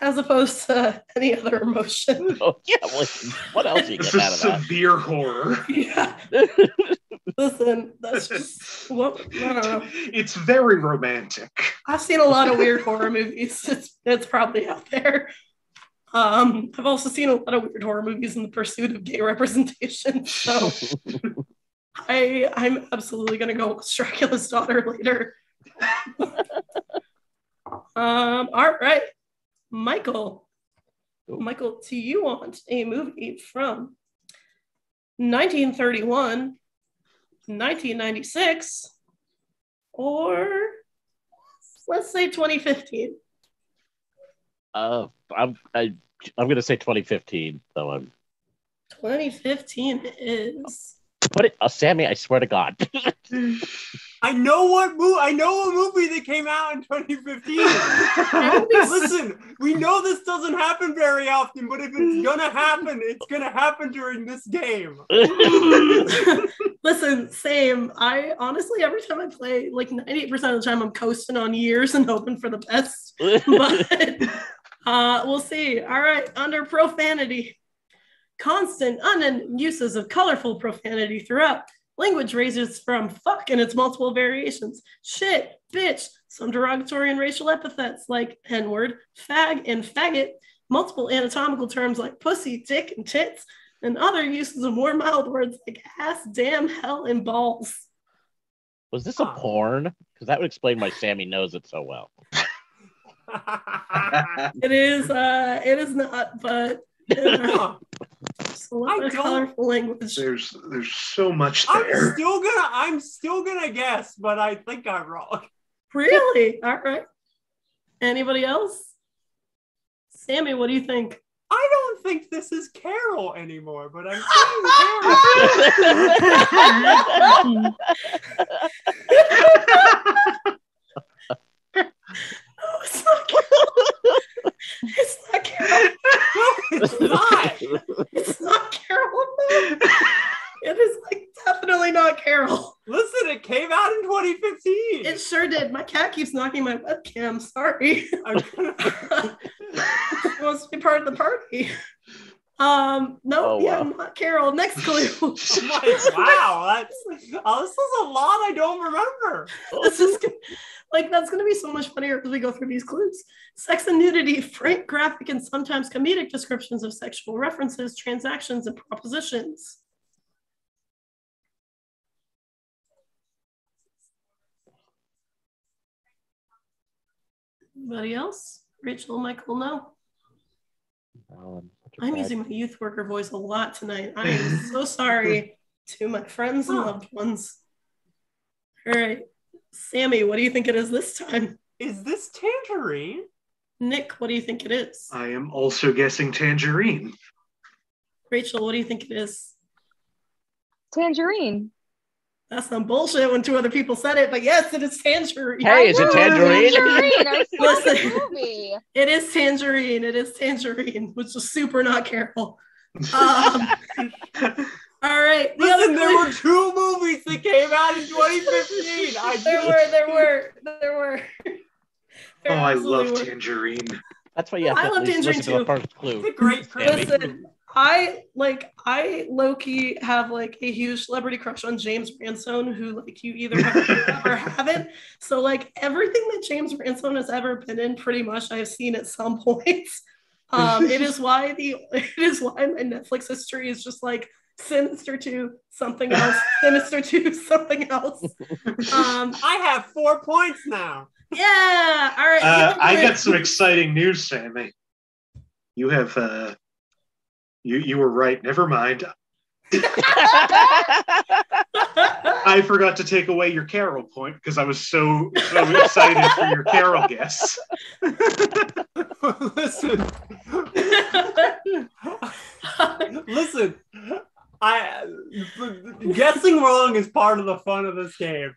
As opposed to any other emotion. Oh, yeah, well, what else you This get out is of that? severe horror. yeah. Listen, that's just what I don't know. It's very romantic. I've seen a lot of weird horror movies. It's it's probably out there. Um, I've also seen a lot of weird horror movies in the pursuit of gay representation. So I I'm absolutely gonna go with Dracula's daughter later. um, all right. Michael. Michael, do you want a movie from 1931, 1996, or let's say 2015? Uh, I'm I, I'm gonna say 2015. So I'm 2015 is. put it. Uh, Sammie, I swear to God. I know what movie. I know a movie that came out in 2015. Listen, we know this doesn't happen very often, but if it's gonna happen, it's gonna happen during this game. Listen, same. I honestly, every time I play, like 98% of the time, I'm coasting on years and hoping for the best. But uh, we'll see. All right, under profanity, constant, unending uses of colorful profanity throughout. Language raises from fuck and its multiple variations, shit, bitch, some derogatory and racial epithets like N word, fag, and faggot, multiple anatomical terms like pussy, dick, and tits, and other uses of more mild words like ass, damn, hell, and balls. Was this a Huh. porn? Because that would explain why Sammie knows it so well. It is, uh, it is not, but uh, just a lot I of colorful language. There's there's so much I'm still gonna. I'm still gonna guess, but I think I'm wrong. Really? All right. Anybody else? Sammie, what do you think? I don't think this is Carol anymore, but I'm saying Carol. No, it's not Carol. it's not Carol. No, it's not. It's not Carol. No. It is like definitely not Carol. Listen, it came out in 2015. It sure did. My cat keeps knocking my webcam. Sorry. I'm gonna- She wants to be part of the party. Um, no, Oh, yeah, wow. not Carol. Next clue. I'm like, wow, that's oh, this is a lot I don't remember. this is like that's going to be so much funnier as we go through these clues. Sex and nudity, frank, graphic, and sometimes comedic descriptions of sexual references, transactions, and propositions. Anybody else? Rachel, Michael, no. Um, I'm using my youth worker voice a lot tonight. I am so sorry to my friends and loved ones. All right. Sammie, what do you think it is this time? Is this Tangerine? Nick, what do you think it is? I am also guessing tangerine. Rachel, what do you think it is? Tangerine. That's some bullshit when two other people said it, but yes, it is tangerine. Hey, is it tangerine? Tangerine. Listen. movie. It is tangerine. It is tangerine, which is super not careful. Um, all right. The Listen, other there were two movies that came out in 2015. I there were, there were, there were. Oh, I absolutely love were. tangerine. That's why you have I to at love Tangerine listen to the too. first clue. It's a great Sammie. Listen, I like I low key have like a huge celebrity crush on James Ransone, who like you either have or haven't. So like everything that James Ransone has ever been in, pretty much I've seen at some point. Um, it is why the it is why my Netflix history is just like Sinister to something else, Sinister to something else. Um, I have four points now. Yeah. All right. Uh, I got some exciting news, Sammie. You have uh, you you were right. Never mind. I forgot to take away your Carol point because I was so so excited for your Carol guess. listen, listen. I guessing wrong is part of the fun of this game.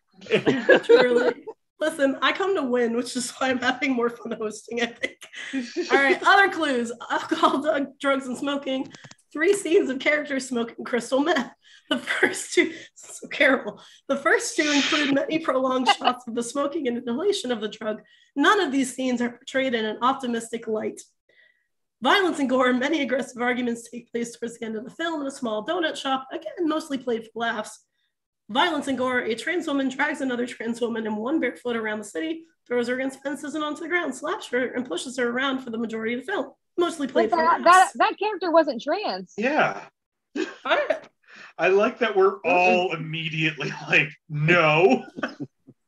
Truly. Listen, I come to win, which is why I'm having more fun hosting, I think. All right, other clues alcohol, drugs, and smoking. Three scenes of characters smoking crystal meth. The first two, so Carol, the first two include many prolonged shots of the smoking and inhalation of the drug. None of these scenes are portrayed in an optimistic light. Violence and gore, and many aggressive arguments take place towards the end of the film in a small donut shop, again, mostly played for laughs. Violence and gore, a trans woman drags another trans woman in one barefoot around the city, throws her against fences and onto the ground, slaps her, and pushes her around for the majority of the film. Mostly played But for that, laughs. that that character wasn't trans. Yeah, I, I like that we're all immediately like, no.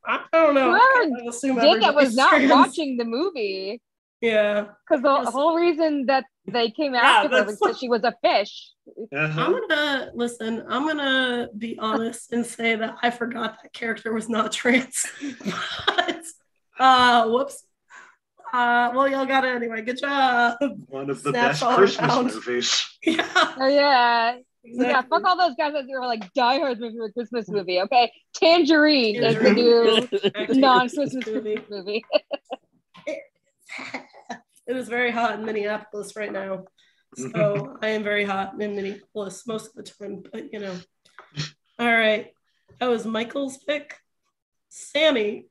I don't know. Whoever I assume Did that was not trans. watching the movie Yeah. because the Yes. whole reason that they came Yeah, after her that's was because she was a fish. Uh-huh. I'm gonna listen. I'm gonna be honest and say that I forgot that character was not trans. but, uh, whoops. Uh, well, y'all got it anyway. Good job. One of the Snaps best Christmas around. movies. Yeah. Oh yeah, Exactly. yeah. Fuck all those guys that were like Die Hard movie or Christmas movie. Okay, Tangerine, is the Tangerine. new Actually, non-Christmas movie. movie. It is very hot in Minneapolis right now. So mm-hmm. I am very hot in Minneapolis most of the time, but you know. All right. That was Michael's pick. Sammie,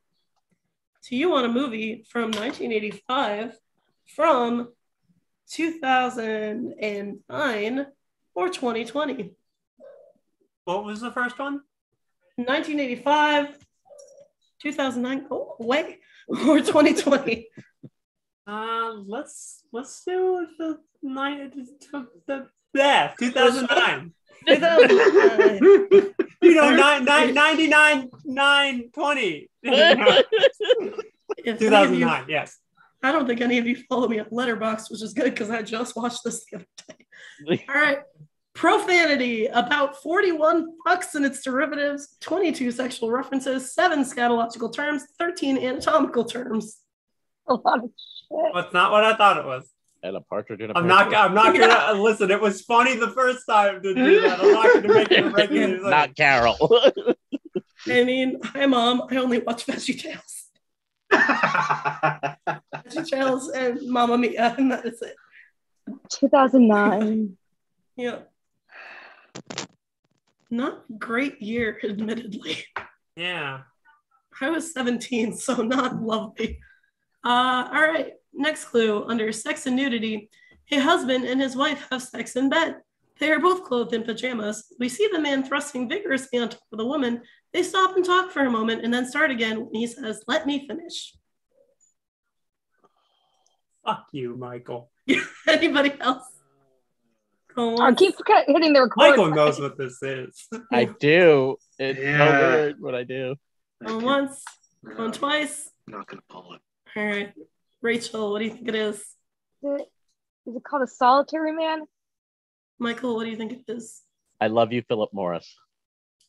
do you want a movie from 1985, from 2009, or 2020? What was the first one? 1985, 2009, oh, wait, or 2020? Uh, let's let's do the nine. The, yeah, 2009. 2009. You know, nine, nine, 99, 9, 20. If any of you 2009, yes. I don't think any of you follow me on Letterboxd, which is good because I just watched this the other day. All right. Profanity, about 41 fucks and its derivatives, 22 sexual references, seven scatological terms, 13 anatomical terms. a lot of shit. That's not what I thought it was. and a partridge in a I'm not. pear I'm not gonna listen. It was funny the first time to do that. I'm not gonna make it a regular. tree. Not Carol. I mean, hi, mom. I only watch Veggie Tales. Veggie Tales and Mamma Mia, and that is it. 2009. Yeah. Not great year, admittedly. yeah. I was 17, so not lovely. Uh, all right, next clue under sex and nudity. A husband and his wife have sex in bed. They are both clothed in pajamas. We see the man thrusting vigorously on top of the woman. They stop and talk for a moment and then start again when he says, Let me finish. Fuck you, Michael. Anybody else? Go I on. keep hitting the record. Michael knows what this is. I do. It's so Yeah. weird what I do. Going once, going twice. not gonna pull it. All right. Rachel, what do you think it is? Is it- is it called a solitary man? Michael, what do you think it is? I love you, Philip Morris.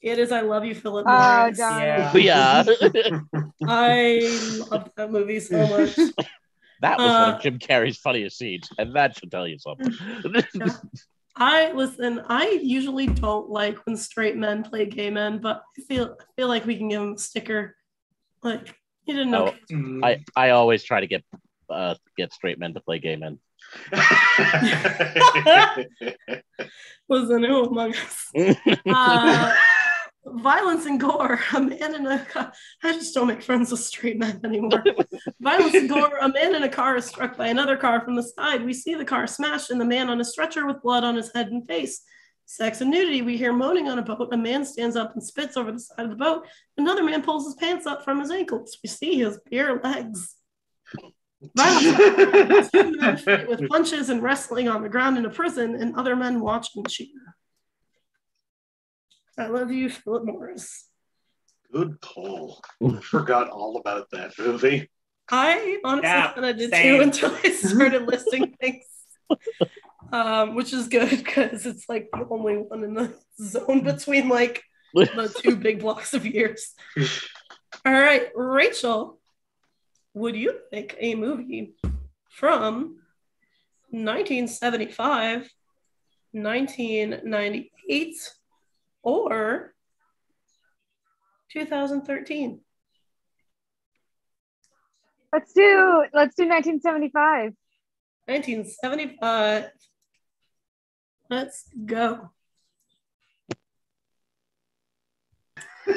It is I Love You, Philip Oh, Morris. darn Yeah. Yeah. I love that movie so much. that was Uh, one of Jim Carrey's funniest scenes, and that should tell you something. I listen. I usually don't like when straight men play gay men, but I feel I feel like we can give them a sticker. Like you didn't know. Oh. I, I always try to get uh, get straight men to play gay men. Listen, who among us? Uh, violence and gore. A man in a car. I just don't make friends with straight men anymore. violence and gore. A man in a car is struck by another car from the side. We see the car smash and the man on a stretcher with blood on his head and face. Sex and nudity. We hear moaning on a boat. A man stands up and spits over the side of the boat. Another man pulls his pants up from his ankles. We see his bare legs. Violence. Two men fight with punches and wrestling on the ground in a prison, and other men watch and cheer. I love you, Philip Morris. Good pull. Forgot all about that movie. I honestly Yeah, kind of did same. too until I started listing things, um, which is good because it's like the only one in the zone between like the two big blocks of years. All right, Rachel, would you pick a movie from 1975, 1998, or 2013? Let's do let's do 1975. 1975. Let's go.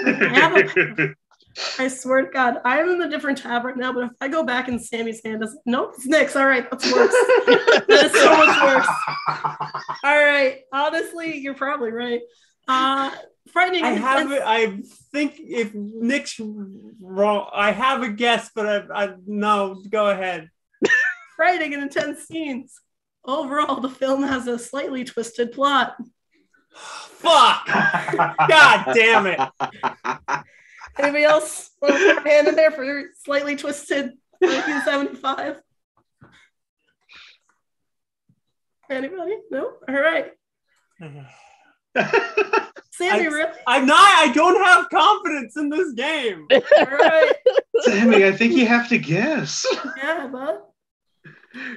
I swear to God, I am in a different tab right now, but if I go back in Sammie's hand, it's nope, it's Nick's. All right, that's worse. that is so much worse. All right, honestly, you're probably right. Uh, frightening. I have I think if Nick's wrong, I have a guess, but I, I no. Go ahead. frightening and intense scenes. Overall, the film has a slightly twisted plot. Fuck! God damn it! Anybody else want to put a hand in there for slightly twisted 1975? Anybody? No? All right. Sammie, I- really? I'm not. I don't have confidence in this game. All right. Sammie, I think you have to guess. Yeah, bud.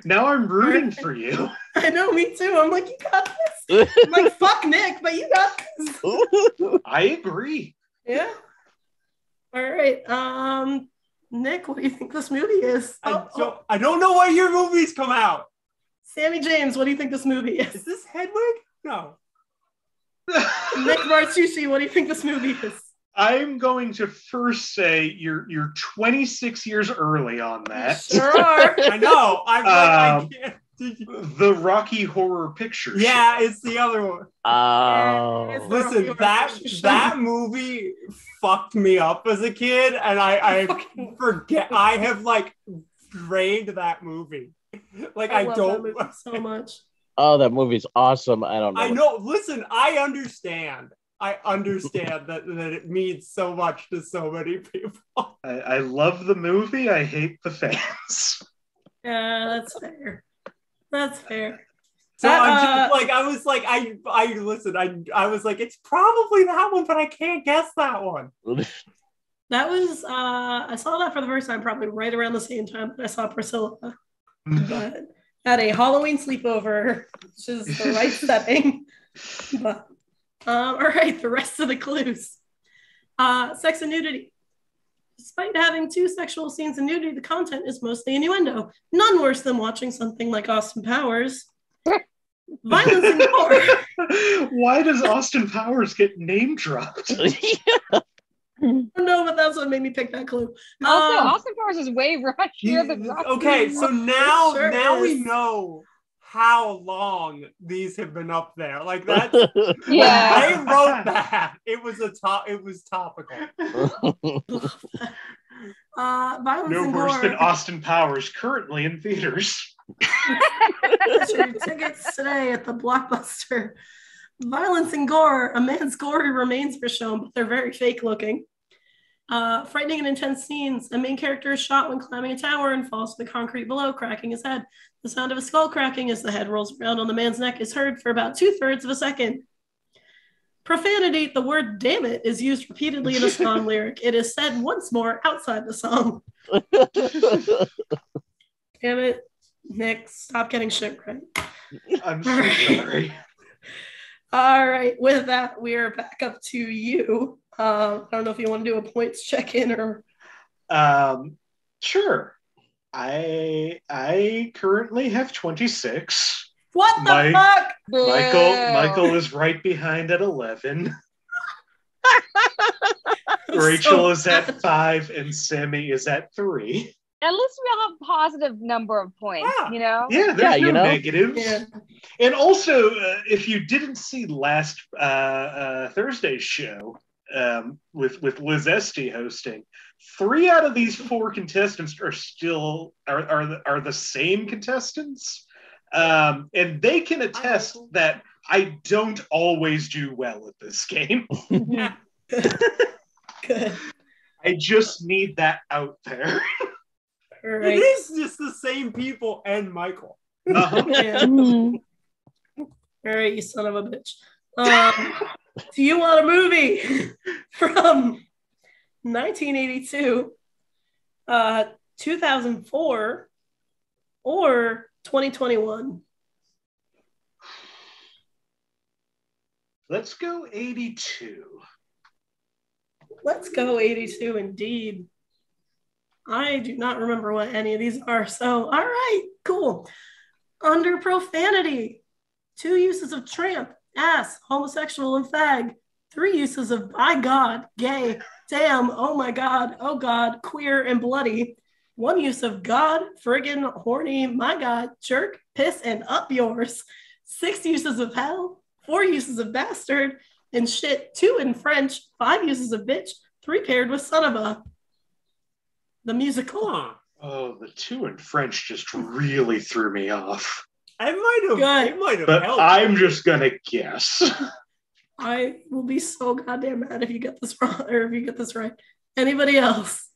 Now I'm rooting for you. I know, me too. I'm like, you got this. I'm like, fuck Nick, but you got this. I agree. Yeah. All right. Um, Nick, what do you think this movie is? I Oh, don't. oh, I don't know why your movies come out. Sammie James, what do you think this movie Is is? this Hedwig? No. Nick Martucci, what do you think this movie is? I'm going to first say you're you're 26 years early on that. Sure. I know. I'm like, Um, I can't. The Rocky Horror Picture Show. Yeah, it's the other one. Oh. It's Listen, that Horror Picture Show. that movie fucked me up as a kid, and I I forget. I have like drained that movie. Like I, love don't. that movie so much. Oh, that movie's awesome. I don't know. I know. Listen, I understand. I understand that that it means so much to so many people. I, I love the movie. I hate the fans. Yeah, that's fair. That's fair. So That, I'm uh, just like I was like I I listen. I I was like it's probably that one, but I can't guess that one. That was uh I saw that for the first time probably right around the same time that I saw Priscilla. But at a Halloween sleepover, which is the right setting. But um, all right, the rest of the clues. Uh, sex and nudity. Despite having two sexual scenes and nudity, the content is mostly innuendo. None worse than watching something like Austin Powers. Violence and gore. Why does Austin Powers get name dropped? No, but that's what made me pick that clue. Also, Um, Austin Powers is way rushier than Rocky. Okay, so now Sure now we know how long these have been up there. Like that. Yeah. I wrote that. It was a top. It was topical. uh, violence No and worse gore. than Austin Powers, currently in theaters. Get your tickets today at the Blockbuster. Violence and gore. A man's gory remains are shown, but they're very fake looking. Uh, frightening and intense scenes. A main character is shot when climbing a tower and falls to the concrete below, cracking his head. The sound of a skull cracking as the head rolls around on the man's neck is heard for about two thirds of a second. Profanity, the word damn it, is used repeatedly in a song lyric. It is said once more outside the song. Damn it, Nick, stop getting shit right. I'm so sorry. All right, with that, we are back up to you. Uh, I don't know if you want to do a points check in or Um, sure. I I currently have 26. what the Mike. fuck? Michael Boo. Michael is right behind at 11. Rachel so is at five, and Sammie is at three. At least we all have a positive number of points, Yeah. you know? Yeah, there's Yeah, no you know. negatives. Yeah. And also, uh, if you didn't see last uh, uh, Thursday's show um, with with Liz Esty hosting, three out of these four contestants are still are are the, are the same contestants, um, and they can attest that I don't always do well at this game. Good. I just need that out there. All It right. is just the same people and Michael. Uh-huh. Yeah. Mhm. All right, you son of a bitch. Um, do you want a movie from 1982, uh, 2004, or 2021? Let's go 82. Let's go 82 indeed. I do not remember what any of these are. So, all right, cool. Under profanity, two uses of tramp, ass, homosexual, and fag. Three uses of by God, gay, damn, oh my God, oh God, queer, and bloody. One use of God, friggin', horny, my God, jerk, piss, and up yours. Six uses of hell, four uses of bastard, and shit, two in French, five uses of bitch, three paired with son of a. The musical. Huh. Oh, the two in French just really threw me off. I might have. Good. It might have But helped. I'm just gonna guess. I will be so goddamn mad if you get this wrong or if you get this right. Anybody else?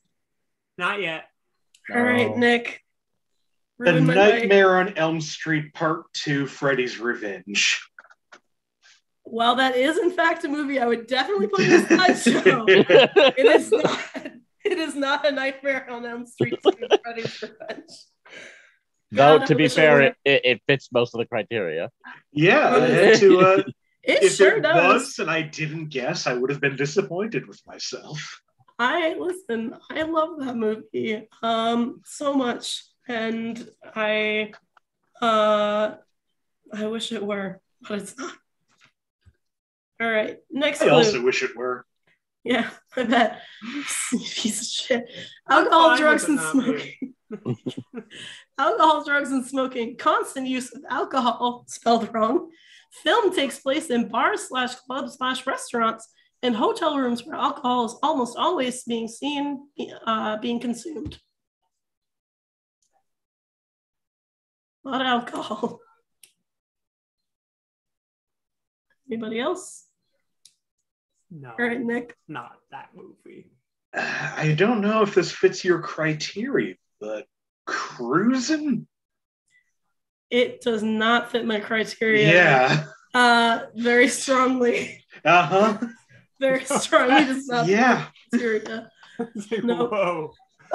Not yet. All right, No. Nick. The Ruin my night. Nightmare on Elm Street Part 2 Freddy's Revenge. Well, that is in fact a movie I would definitely put in a slideshow, it is not. It is not a Nightmare on Elm Street 2 Freddy's Revenge. Though, God, to I be fair, it, it, it fits most of the criteria. Yeah, I had to. Uh, It if sure it does. was and I didn't guess, I would have been disappointed with myself. I listen, I love that movie um so much. And I uh I wish it were, but it's not. All right, next I clue. also wish it were. Yeah, I bet. Piece of shit. Alcohol, drugs, and smoking. alcohol, drugs, and smoking. Constant use of alcohol, spelled wrong. Film takes place in bars slash clubs slash restaurants and hotel rooms where alcohol is almost always being seen uh, being consumed. A lot of alcohol. Anybody else? No, All right, Nick. not that movie. Uh, I don't know if this fits your criteria, but cruising? It does not fit my criteria. Yeah. Uh, very strongly. Uh huh. Very strongly does not fit Yeah. my criteria. It's like, No. Whoa.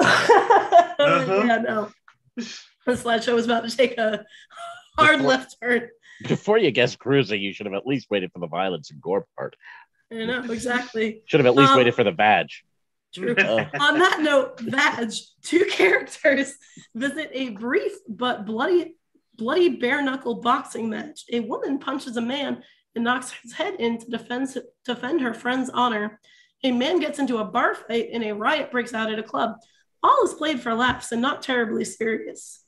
Yeah, no. The slideshow was about to take a hard Before- left turn. Before you guess cruising, you should have at least waited for the violence and gore part. I know, exactly. Should have at least Um, waited for the badge. True. Uh, On that note, Vag, two characters visit a brief but bloody, bloody bare knuckle boxing match. A woman punches a man and knocks his head in to defend, defend her friend's honor. A man gets into a bar fight and a riot breaks out at a club. All is played for laughs and not terribly serious.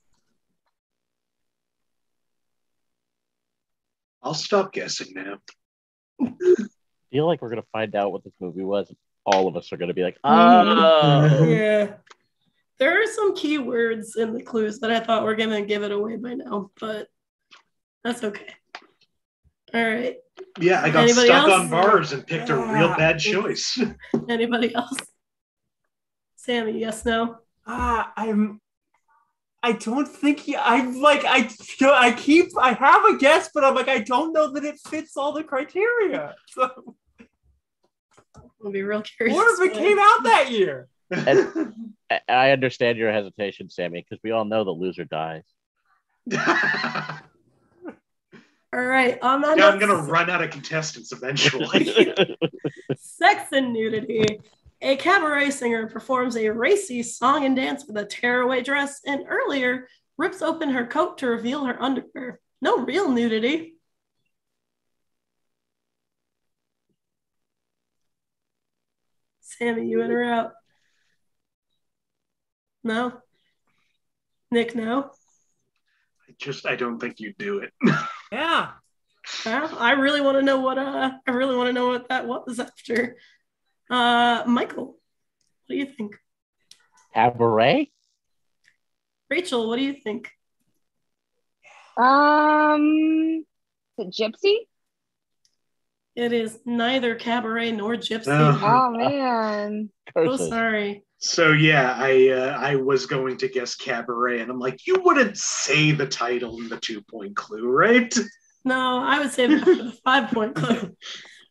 I'll stop guessing now. feel like we're gonna find out what this movie was. All of us are gonna be like, mm-hmm. oh. Yeah. There are some key words in the clues that I thought were going to give it away by now, but that's okay. All right. Yeah, I got Anybody stuck else? on bars and picked a real Ah, bad choice. Anybody else? Sammie, yes, no? Ah, I'm. I don't think he. I'm like I. I keep. I have a guess, but I'm like I don't know that it fits all the criteria. So, I'll be real curious. or if it came out that year. I- I understand your hesitation, Sammie, because we all know the loser dies. All right. On that yeah, I'm gonna run out of contestants eventually. sex and nudity. A cabaret singer performs a racy song and dance with a tearaway dress, and earlier rips open her coat to reveal her underwear. No real nudity. Sammie, you in or out? No. Nick, no. I just I don't think you do it. Yeah. Well, I really want to know what uh I really want to know what that was after. Uh Michael, what do you think? Cabaret? Rachel, what do you think? Um, the gypsy. It is neither cabaret nor gypsy. Ugh. Oh man. so sorry. So yeah, I uh, I was going to guess cabaret, and I'm like, you wouldn't say the title in the two point clue, right? No, I would say the five point clue.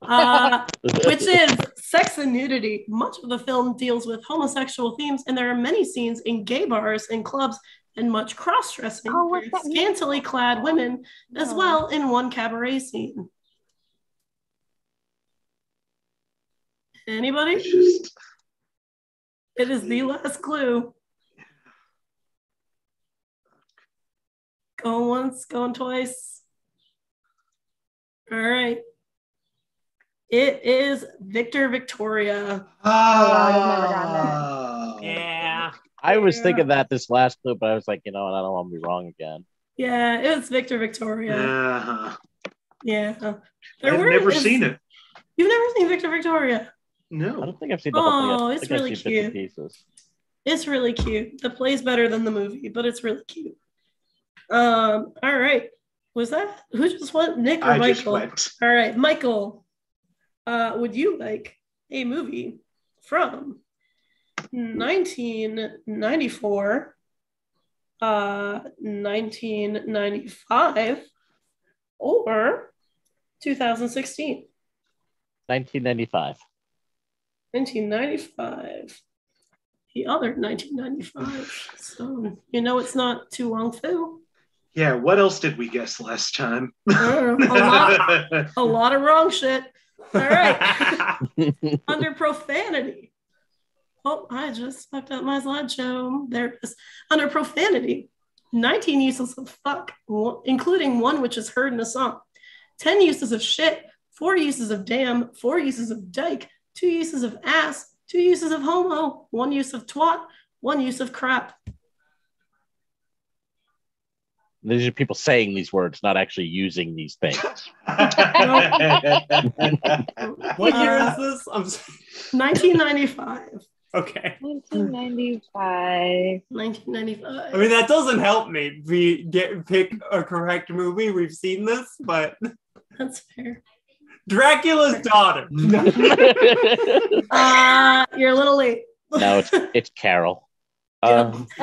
Uh, which is sex and nudity. Much of the film deals with homosexual themes, and there are many scenes in gay bars and clubs and much cross dressing. Oh, what's that scantily clad women, as Oh. well in one cabaret scene. Anybody? It's just It is the last clue. Going once, going twice. All right. It is Victor Victoria. I've never gotten ah, Yeah. I was Yeah. thinking that this last clip, but I was like, you know what? I don't want to be wrong again. Yeah, it was Victor Victoria. Uh-huh. Yeah. I've were- never seen it. You've never seen Victor Victoria. I don't think I've seen the whole thing. Oh, I it's really cute. pieces. It's really cute. The play's better than the movie, but it's really cute. Um, all right. Was that who just went? Nick or I just Michael? went. All right, Michael. Uh, would you like a movie from 1994, uh, 1995, or 2016? 1995. 1995. The other 1995. So you know it's not To Wong Foo. Yeah, what else did we guess last time? Uh, a lot, a lot of wrong shit. All right. Under profanity. Oh, I just fucked up my slideshow. There it is. Under profanity, 19 uses of fuck, including one which is heard in a song, 10 uses of shit, four uses of damn, four uses of dyke, two uses of ass, two uses of homo, one use of twat, one use of crap. These are people saying these words, not actually using these things. What year Uh, is this? I'm sorry. 1995. okay. 1995. 1995. I mean, that doesn't help me. We get pick a correct movie. We've seen this, but That's fair. Dracula's daughter. Uh, you're a little late. no, it's it's Carol. Um,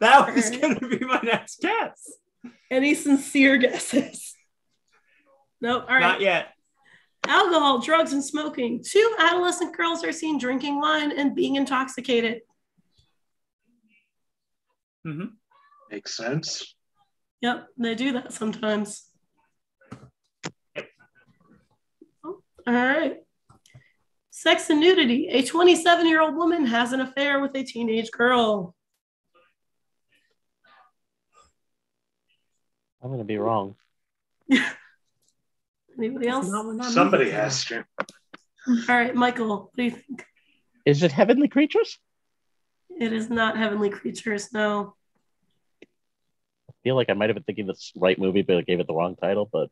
That was going to be my next guess. Any sincere guesses? Nope. All right. Not yet. Alcohol, drugs, and smoking. Two adolescent girls are seen drinking wine and being intoxicated. Mm-hmm. Makes sense. Yep, they do that sometimes. All right. Sex and nudity. A 27 year old woman has an affair with a teenage girl. I'm gonna be wrong. Anybody else? Not when that Somebody movie has to. All right, Michael, what do you think? Is it Heavenly Creatures? It is not Heavenly Creatures, no. I feel like I might have been thinking the right movie, but I gave it the wrong title. But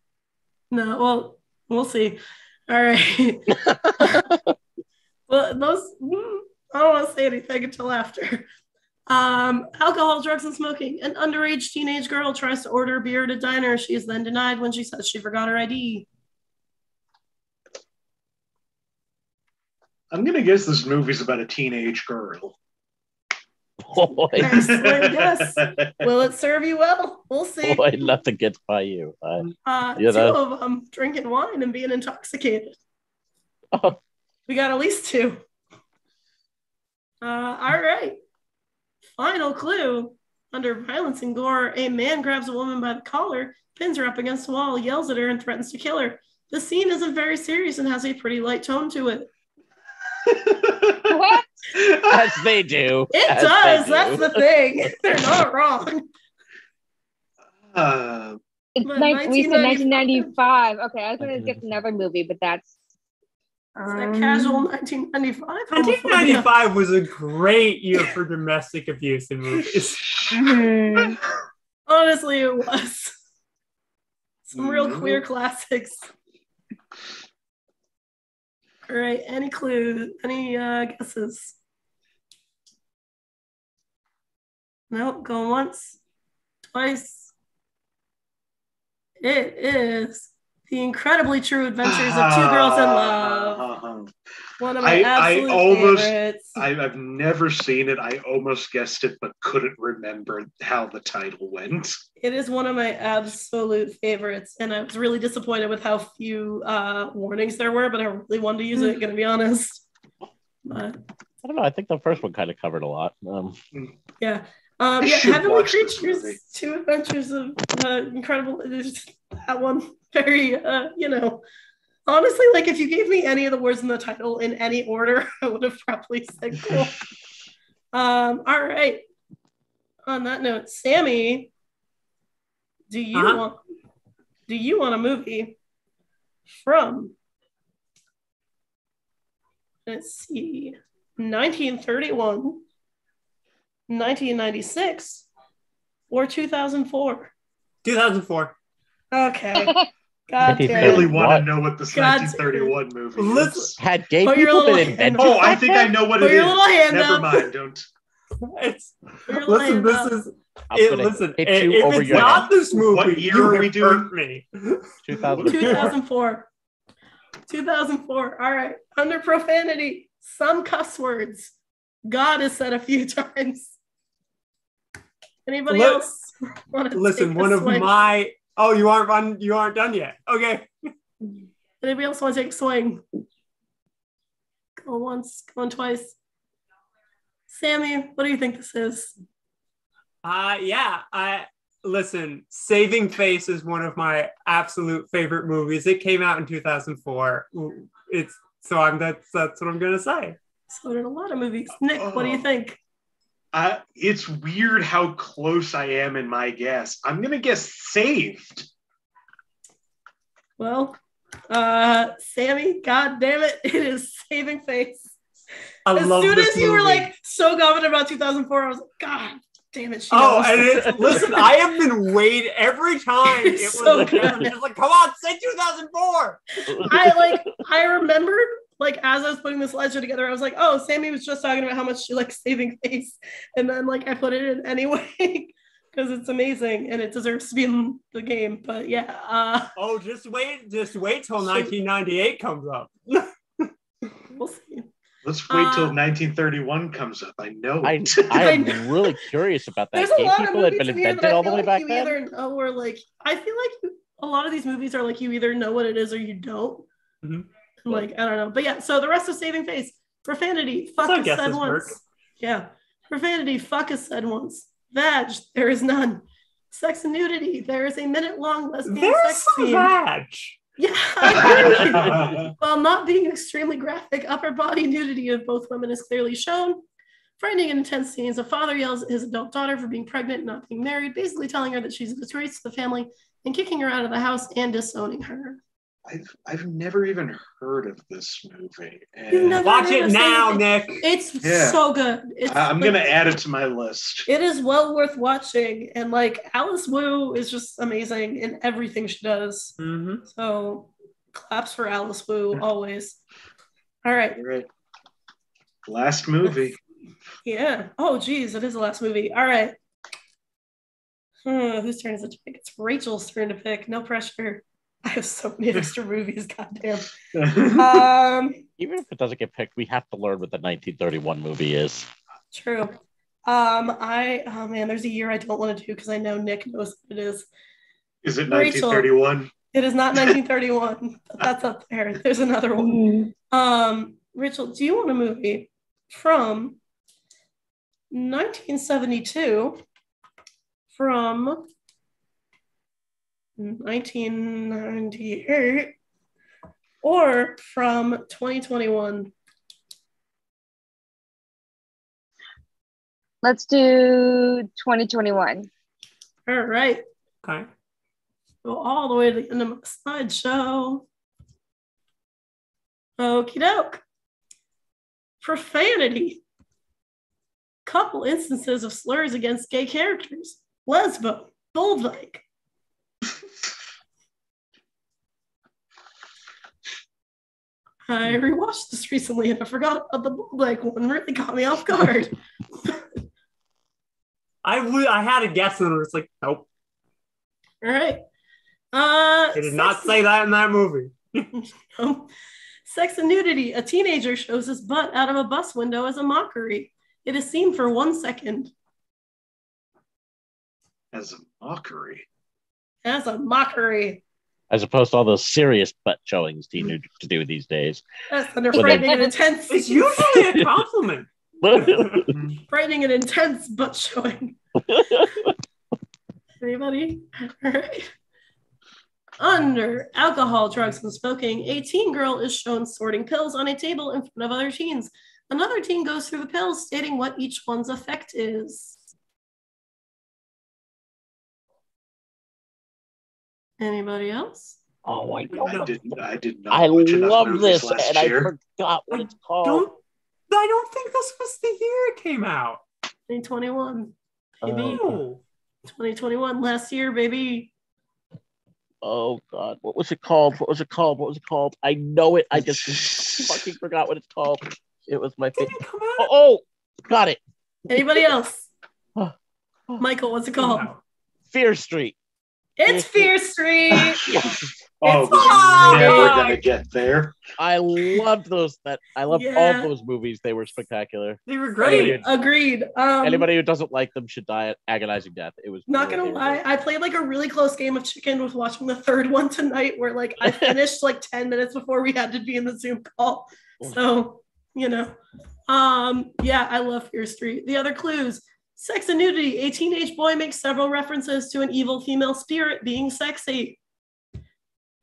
No, well, we'll see. All right. well, those, mm, I don't want to say anything until after. Um, alcohol, drugs, and smoking. An underage teenage girl tries to order beer at a diner. She is then denied when she says she forgot her ID. I'm gonna guess this movie's about a teenage girl. Boy, Excellent guess. Will it serve you well? We'll see. boy, nothing gets by you. Uh, Uh, Yeah, two that- of them drinking wine and being intoxicated. oh, We got at least two. Uh, all right. Final clue. Under violence and gore, a man grabs a woman by the collar, pins her up against a wall, yells at her, and threatens to kill her. The scene isn't very serious and has a pretty light tone to it. What? as they do. It does. do. That's the thing. They're not wrong. Uh, It's But like we said 1995. 1995. Okay, I was gonna get another movie, but that's Is that um, casual 1995? 1995 was a great year for domestic abuse in movies. mhm. Honestly, it was. Some real Mhm. queer classics. All right, any clues? Any uh, guesses? Nope, going once, twice. It is The Incredibly True Adventures of Two Girls in Love. One of my I- I absolute almost- favorites. I, I've never seen it. I almost guessed it, but couldn't remember how the title went. It is one of my absolute favorites, and I was really disappointed with how few uh, warnings there were. But I really wanted to use it. Gonna be honest. But I don't know. I think the first one kind of covered a lot. Um, yeah, um, yeah. Heavenly Creatures. Two Adventures of uh, Incredible. There's that one very, uh, you know. Honestly, like if you gave me any of the words in the title in any order, I would have probably said cool. um, all right. On that note, Sammie, do you Uh-huh. want do you want a movie from let's see 1931 1996 or 2004 2004. okay god I really want What? to know what this God. 1931 movie is. Listen- had gay Put people been little hand invented? Oh, I think I know what Put it your is. little hand Never up. mind. Don't. It's Put your little listen. This up. is I'm it. gonna Listen, hit i- you if over it's your not head. this movie, What year you are we doing? hurt me. 2004. 2004 2004 all right under profanity some cuss words god is said a few times anybody Let- else want to Listen, one of my. Oh, you aren't on. You aren't done yet. Okay. Anybody else want to take a swing? Go once, going twice. Sammie, what do you think this is? Uh yeah. I listen. Saving Face is one of my absolute favorite movies. It came out in 2004. It's so I'm that's that's what I'm gonna say. So did a lot of movies. Nick, what do you Oh. think? Uh, it's weird how close I am in my guess. I'm gonna guess saved. Well, uh, Sammie, god damn it, it is Saving Face. I As love soon this as you were like so confident about 2004, I was like, God damn it, she Oh, and it, listen, I have been waiting every time it was so a good. just like, come on, say 2004. I like I remembered like as I was putting this ledger together, I was like, oh, Sammie was just talking about how much she likes saving face. And then like I put it in anyway because it's amazing and it deserves to be in the game. But yeah, uh Oh, just wait, just wait till 1998 comes up. we'll see. Let's wait till Uh, 1931 comes up. I know. I, it. I I am really curious about that. There's a Gay lot of people had movies been in here invented that I all the feel way like back you then. either know or like I feel like a lot of these movies are like you either know what it is or you don't. Mhm. Like I don't know, but yeah. So the rest of Saving Face, profanity, fuck is said once. Yeah, profanity, fuck is said once. Vag, there is none. Sex and nudity, there is a minute long lesbian There's sex scene. vag. Yeah. While not being extremely graphic, upper body nudity of both women is clearly shown. Frightening and intense scenes. A father yells at his adult daughter for being pregnant and not being married, basically telling her that she's a disgrace to the family and kicking her out of the house and disowning her. I've I've never even heard of this movie. You've And never- Watch it now, Saving Nick. It's Yeah. so good. It's I- I'm like- gonna add it to my list. It is well worth watching, and like Alice Wu is just amazing in everything she does. hmm So claps for Alice Wu always. All right. All right. Last movie. Yeah. Oh, geez, it is the last movie. All right. Hmm, whose turn is it to pick? It's Rachel's turn to pick. No pressure. I have so many extra movies. Goddamn. Um, Even if it doesn't get picked, we have to learn what the 1931 movie is. true. Um, I oh man, there's a year I don't want to do because I know Nick knows what it is. Is it Rachel. 1931? It is not 1931. but that's up there. There's another one. Um, Rachel, do you want a movie from 1972, from 1998, or from 2021? Let's do 2021. All right, Okay. go all the way to the end of my slideshow. Okie doke. Profanity. Couple instances of slurs against gay characters. Lesbo. Bulldyke. I rewatched this recently and I forgot about the Bulldyke one. Really caught me off guard. I would. I had a guess and it was like, nope. All right. Uh, They did not say that in that movie. Um, Sex and nudity. A teenager shows his butt out of a bus window as a mockery. It is seen for one second As a mockery. as a mockery. As opposed to all those serious butt showings teenagers mm-hmm. to do these days. That's under Well, frightening and intense. It's usually a compliment. frightening and intense butt showing. Anybody? All right. Under alcohol, drugs, and smoking, a teen girl is shown sorting pills on a table in front of other teens. Another teen goes through the pills, stating what each one's effect is. Anybody else? oh, I No. know. I didn't. I did not. I watch enough love this, last and I year. forgot what it's called. Don't. I don't think this was the year it came out. 2021. Baby. Oh. 2021. Last year, baby. Oh God, what was it called? What was it called? What was it called? I know it. I just fucking forgot what it's called. It was my favorite. Didn't it come Oh, oh, got it. Anybody else? Michael, what's it called? Fear Street. It's Fear Street. oh, It's we're never gonna get there. I loved those. That I loved Yeah. all those movies. They were spectacular. They were great. Agreed. Um, Anybody who doesn't like them should die an agonizing death. It was Not they gonna lie. I played like a really close game of chicken with watching the third one tonight, where like I finished like 10 minutes before we had to be in the Zoom call. So, you know. Um, yeah, I love Fear Street. The other clues sex and nudity. A teenage boy makes several references to an evil female spirit being sexy.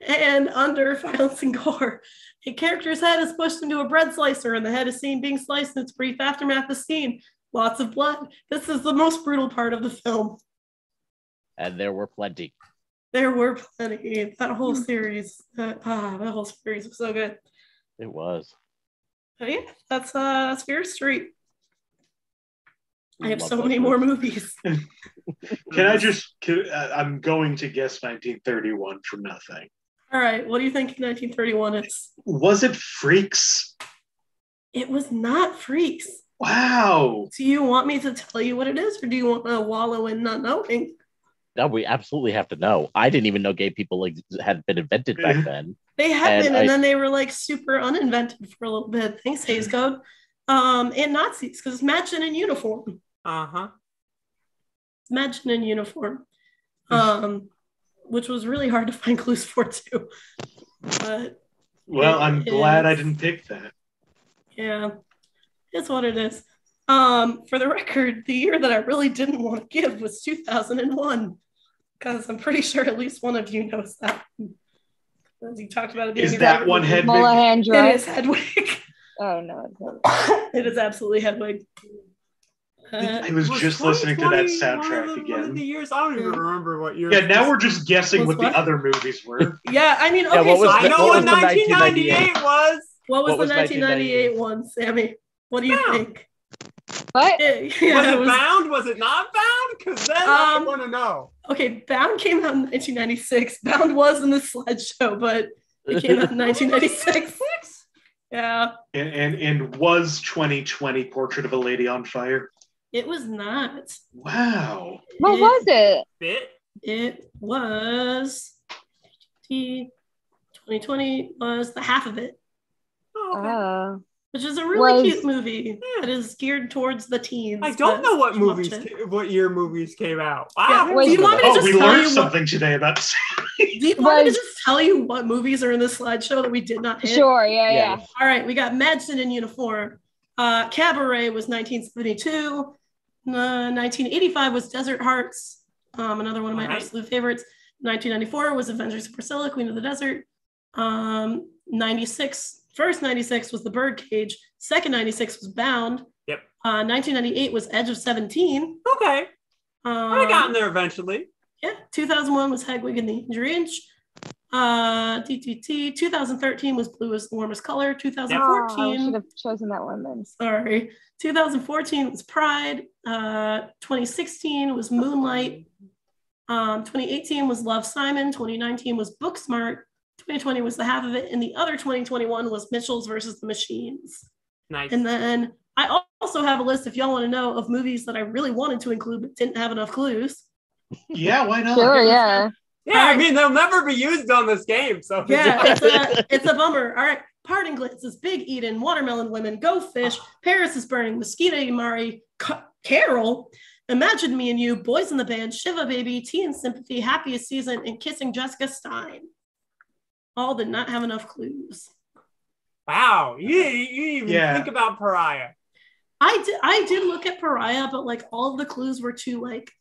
And under violence and gore, a character's head is pushed into a bread slicer and the head is seen being sliced in its brief aftermath is seen. Lots of blood. This is the most brutal part of the film. and there were plenty. There were plenty. That whole series, uh, ah, that whole series was so good. It was. But yeah, that's uh, that's Fear Street. I have so those many more movies. movies. Can I just? Can, uh, I'm going to guess 1931 for nothing. All right, what do you think 1931 is? Was it Freaks? It was not Freaks. Wow. Do you want me to tell you what it is, or do you want to wallow in not knowing? No, we absolutely have to know. I didn't even know gay people like had been invented back then. They had And been, and I- then they were like super uninvented for a little bit. Thanks, Hays Code. Um, and Nazis, because it's Mädchen in Uniform. Uh huh. Mädchen in Uniform. Um, which was really hard to find clues for too. But Well, I'm glad I didn't pick that. yeah, it's what it is. Um, for the record, the year that I really didn't want to give was 2001, because I'm pretty sure at least one of you knows that. As you talked about it being Is that one movie. Hedwig? Mulholland It Drive. is Hedwig. Oh no, it's not. it is absolutely Hedwig. Uh, I was just listening to that 2020 one of soundtrack the- One again. of the years, I don't even Yeah. remember what year. Yeah, now we're just guessing Was what the other movies were. yeah, I mean, okay, Yeah, what so was I the- know what what was the 1998 was. what was what was the 1998 one, Sammie? What do you Yeah. think? What? Yeah, Was it it was- bound? Was it not bound? Because then I Um, want to know. okay, Bound came out in 1996. Bound was in the slideshow, but it came out in 1996. Yeah, And, and and was 2020 Portrait of a Lady on Fire? It was not. Wow. What It- was it? Bit. It was. 2020 was the half of it, Oh, okay. Oh. which is a really Was- cute movie yeah. that is geared towards the teens. I don't know what you movies, ca- what year movies came out. Yeah, Wow. Wait, do you want me to Oh, just we tell learned you what, something today about. Do you want me to just tell you what movies are in this slideshow that we did not hit? Sure, yeah, Yeah. yeah. All right, we got Mädchen in Uniform. Uh, Cabaret was 1972. Uh, 1985 was Desert Hearts, um, another one of my Alright. absolute favorites. 1994 was Adventures of Priscilla, Queen of the Desert. Um, 96, first 96 was The Birdcage. Second 96 was Bound. Yep. Uh, 1998 was Edge of 17. Okay. Um, I gotten there eventually. yeah, 2001 was Hedwig and the Angry Inch. Uh, DTT. 2013 was Blue is the Warmest Color. Oh, I 2014 should have chosen that one then. sorry. 2014 was Pride. Uh, 2016 was Moonlight. Um, 2018 was Love Simon. 2019 was Booksmart. 2020 was the half of it, and the other 2021 was Mitchells versus the Machines. Nice. And then I also have a list, if y'all want to know, of movies that I really wanted to include but didn't have enough clues. yeah, why not? Sure, yeah. Yeah, I mean they'll never be used on this game. So Yeah, it's a it's a bummer. All right, parting glances, Big Eden, watermelon women, go fish, Paris is burning, mosquito Mari, Ca- Carol, Imagine me and you, boys in the band, Shiva baby, tea and sympathy, happiest season, and kissing Jessica Stein. All did not have enough clues. Wow, you, you even Yeah. think about Pariah. I did I did look at Pariah, but like all the clues were too like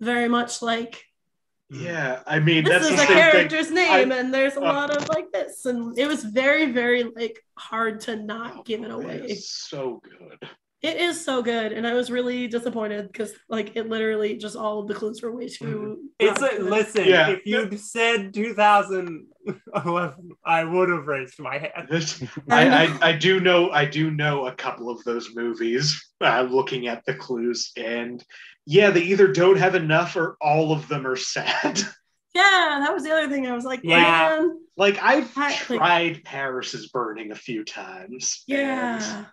very much like Yeah, I mean this that's is the a same thing. character's name and there's a uh, lot of like this and it was very very like hard to not give it Oh, away It's so good. it is so good and i was really disappointed because like it literally just all of the clues were way too It's not a, good. listen. Yeah. If you'd said 2011, I would have raised my hand. I, I, I do know I do know a couple of those movies. Uh, looking at the clues, and yeah, they either don't have enough or all of them are sad. yeah that was the other thing i was like Yeah. man like I've I- like- tried Paris is Burning a few times. yeah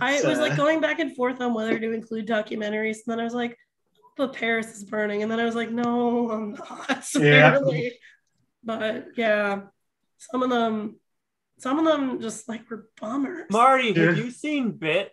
i was like uh, going back and forth on whether to include documentaries and then i was like but paris is burning and then i was like no i'm not Yeah. really but yeah some of them some of them just like were bummers Marty, Yeah. have you seen Bit?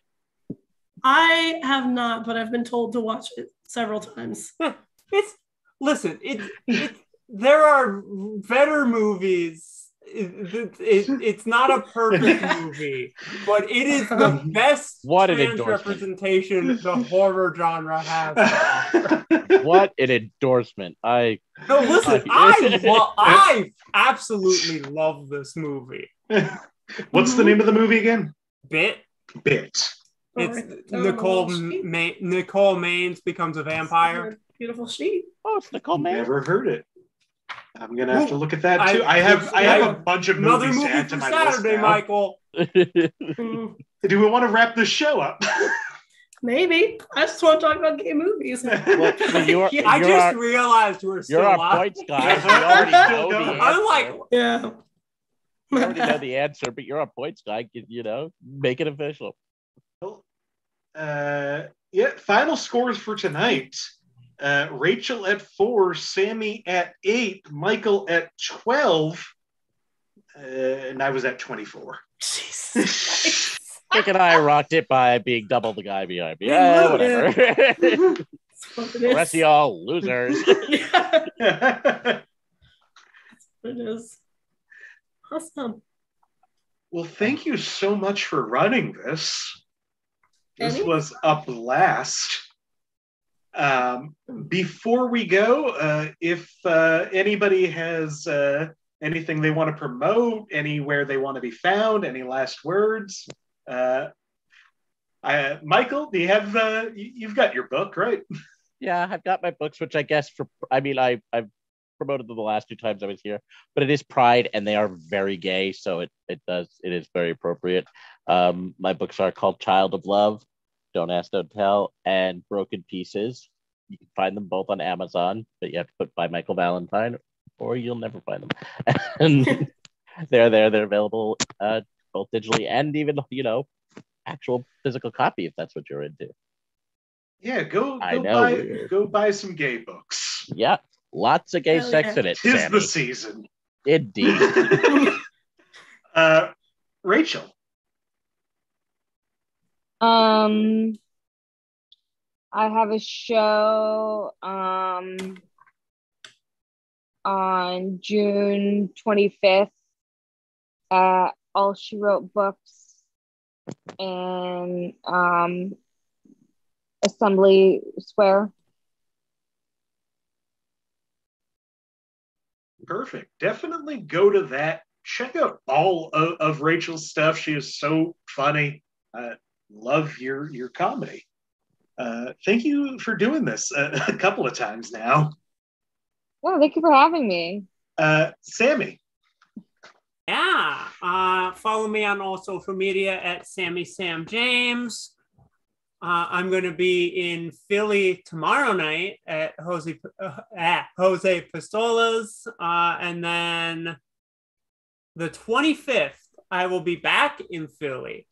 I have not, but I've been told to watch it several times. It's listen. It, it there are better movies. It, it, it- it's not a perfect movie, but it is the best What an trans endorsement. representation the horror genre has. What an endorsement! I No, listen, I lo- I absolutely love this movie. What's the name of the movie again? Bit. Bit. It's Alright, it's on the Nicole little. Ma- Nicole Maines becomes a vampire. Beautiful sheet. oh, it's Nicole Maines. Never heard it. I'm gonna have to look at that too. I, have I have a I- bunch of Another movies to movie add to for my Saturday, list now. Michael. Do we want to wrap this show up? maybe. I just want to talk about gay movies. well, so you're, Yeah. I you're just our, realized we're still you're our points guy. We already know the answer. I'm like, yeah. we already know the answer, but you're our points guy. You know, make it official. Uh, yeah, final scores for tonight. Uh, Rachel at four, Sammie at eight, Michael at 12, uh, and I was at 24. Jesus. Nick and I rocked it by being double the guy behind me. Yeah, lose. whatever. That's what it the rest of y'all losers. yeah, it is. Awesome. well, thank you so much for running this. This Any? was a blast. Um, before we go, uh, if uh, anybody has uh, anything they want to promote, anywhere they want to be found, any last words, uh, I, Michael, do you have? Uh, you- you've got your book, right? yeah, I've got my books, which I guess for I mean I I've promoted them the last two times I was here, but it is Pride and they are very gay, so it it does it is very appropriate. Um, my books are called Child of Love, Don't Ask, Don't Tell, and Broken Pieces. You can find them both on Amazon, but you have to put by Michael Valentine, or you'll never find them. and they're there. They're available uh, both digitally and even you know actual physical copy if that's what you're into. Yeah, go I go know. buy go buy some gay books. Yeah, lots of gay Hell sex yeah. in it. Tis Sammie. the season. Indeed. uh, Rachel, Um, I have a show um on June 25th at All She Wrote Books and um Assembly Square. perfect. Definitely go to that. Check out all of, of Rachel's stuff. She is so funny. Uh, love your your comedy. Uh, thank you for doing this a, a couple of times now. Well, thank you for having me. Uh, Sammie, Yeah. Uh, follow me on all social media at Sammie Sam James. Uh, I'm going to be in Philly tomorrow night at Jose uh, at Jose Pistola's, uh, and then the 25th I will be back in Philly.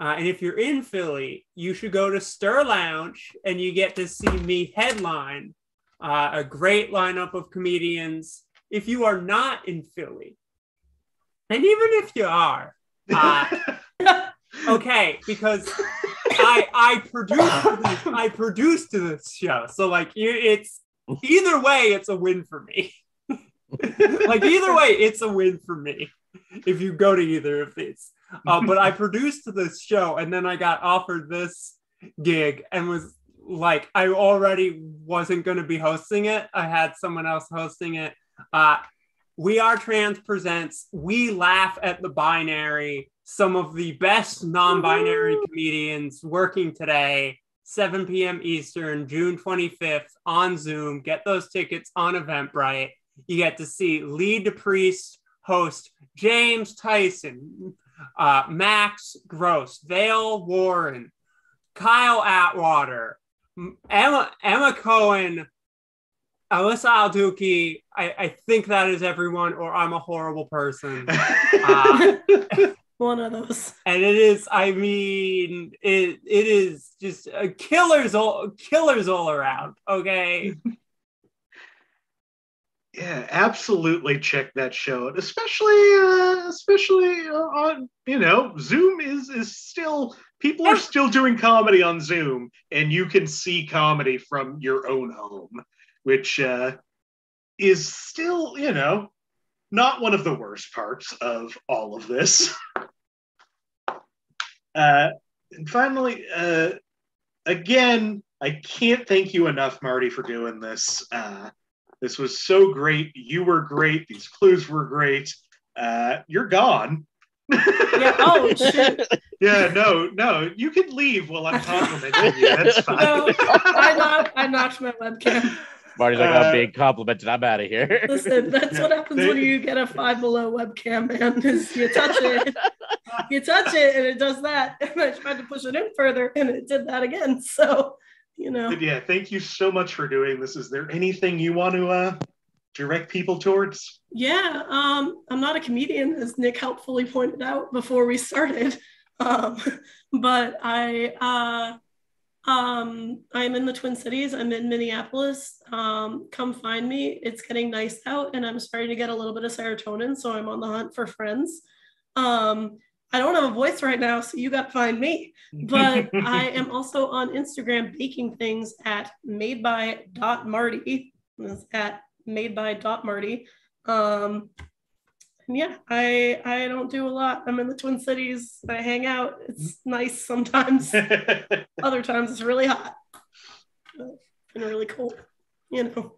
Uh, and if you're in Philly, you should go to Stir Lounge and you get to see me headline uh, a great lineup of comedians. If you are not in Philly, And even if you are, uh, okay, because I I produced this, I produced this show, so like it's either way, it's a win for me. like either way, it's a win for me if you go to either of these. Uh, but I produced this show, and then I got offered this gig, and was like, I already wasn't going to be hosting it. I had someone else hosting it. Uh, we Are Trans presents We Laugh at the Binary, some of the best non binary comedians working today, 7 p.m. Eastern, June 25th on Zoom. Get those tickets on Eventbrite. You get to see Lee DePriest host James Tyson, uh, Max Gross, Vale Warren, Kyle Atwater, Emma, Emma Cohen, Alyssa Alduki. I, I think that is everyone, or I'm a horrible person. Uh, One of those. and it is, I mean, it it is just uh, killers all killers all around. Okay, yeah, absolutely check that show out. Especially, uh, especially uh, on you know, Zoom is is still people are still doing comedy on Zoom, and you can see comedy from your own home, which uh, is still you know not one of the worst parts of all of this. Uh, and finally, uh, again, I can't thank you enough, Marty, for doing this. Uh, this was so great. You were great. These clues were great. Uh, you're gone. Yeah. Oh shit. Yeah, no, no. You can leave while I'm complimenting you. That's fine. No, I knocked. I knocked my webcam. Marty's like, Uh, I'm being complimented. I'm out of here. Listen, that's what happens They- when you get a five below webcam, man. Is you touch it, you touch it, and it does that. And I tried to push it in further, and it did that again. So, you know, yeah, thank you so much for doing this. Is there anything you want to uh, direct people towards? yeah. Um, I'm not a comedian, as Nick helpfully pointed out before we started. Um, but I, uh, um, I'm in the Twin Cities. I'm in Minneapolis. Um, come find me. It's getting nice out, and I'm starting to get a little bit of serotonin, so I'm on the hunt for friends. Um, I don't have a voice right now, so you got to find me. But I am also on Instagram baking things at made by dot Marty. At made by dot Marty. Um, and yeah, I I don't do a lot. I'm in the Twin Cities. I hang out. It's nice sometimes. Other times it's really hot. And really cold. You know.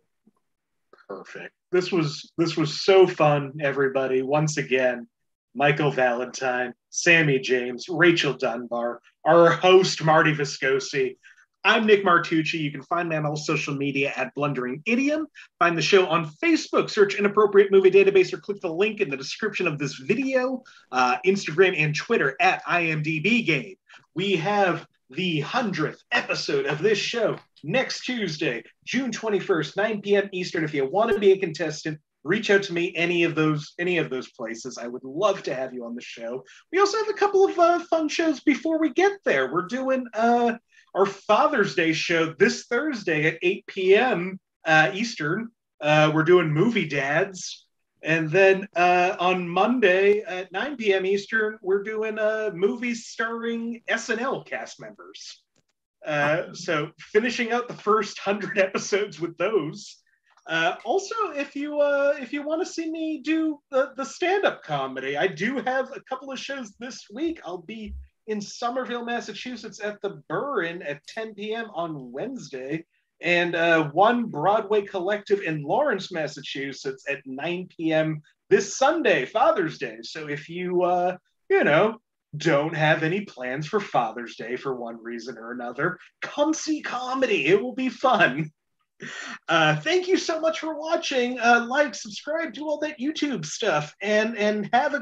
Perfect. This was this was so fun, everybody. Once again, Michael Valentine, Sammie James, Rachel Dunbar, our host Marty Viscosi. I'm Nick Martucci. You can find me on all social media at Blundering Idiom. Find the show on Facebook. Search Inappropriate Movie Database or click the link in the description of this video. Uh, Instagram and Twitter at IMDb Game. We have the hundredth episode of this show next Tuesday, June 21st, 9 p.m. Eastern. If you want to be a contestant, reach out to me any of those any of those places. I would love to have you on the show. We also have a couple of uh, fun shows before we get there. We're doing uh, our Father's Day show this Thursday at 8 p.m. Uh, Eastern. Uh, we're doing Movie Dads. And then uh, on Monday at 9 p.m. Eastern, we're doing uh, movie starring SNL cast members. So finishing out the first hundred episodes with those. Uh, also, if you uh, if you want to see me do the, the stand up comedy, I do have a couple of shows this week. I'll be in Somerville, Massachusetts, at the Burren at 10 p.m. on Wednesday, and uh, one Broadway collective in Lawrence, Massachusetts, at 9 p.m. this Sunday, Father's Day. So if you uh, you know don't have any plans for Father's Day for one reason or another, come see comedy. It will be fun. Uh, thank you so much for watching. Uh, like, subscribe, do all that YouTube stuff, and and have a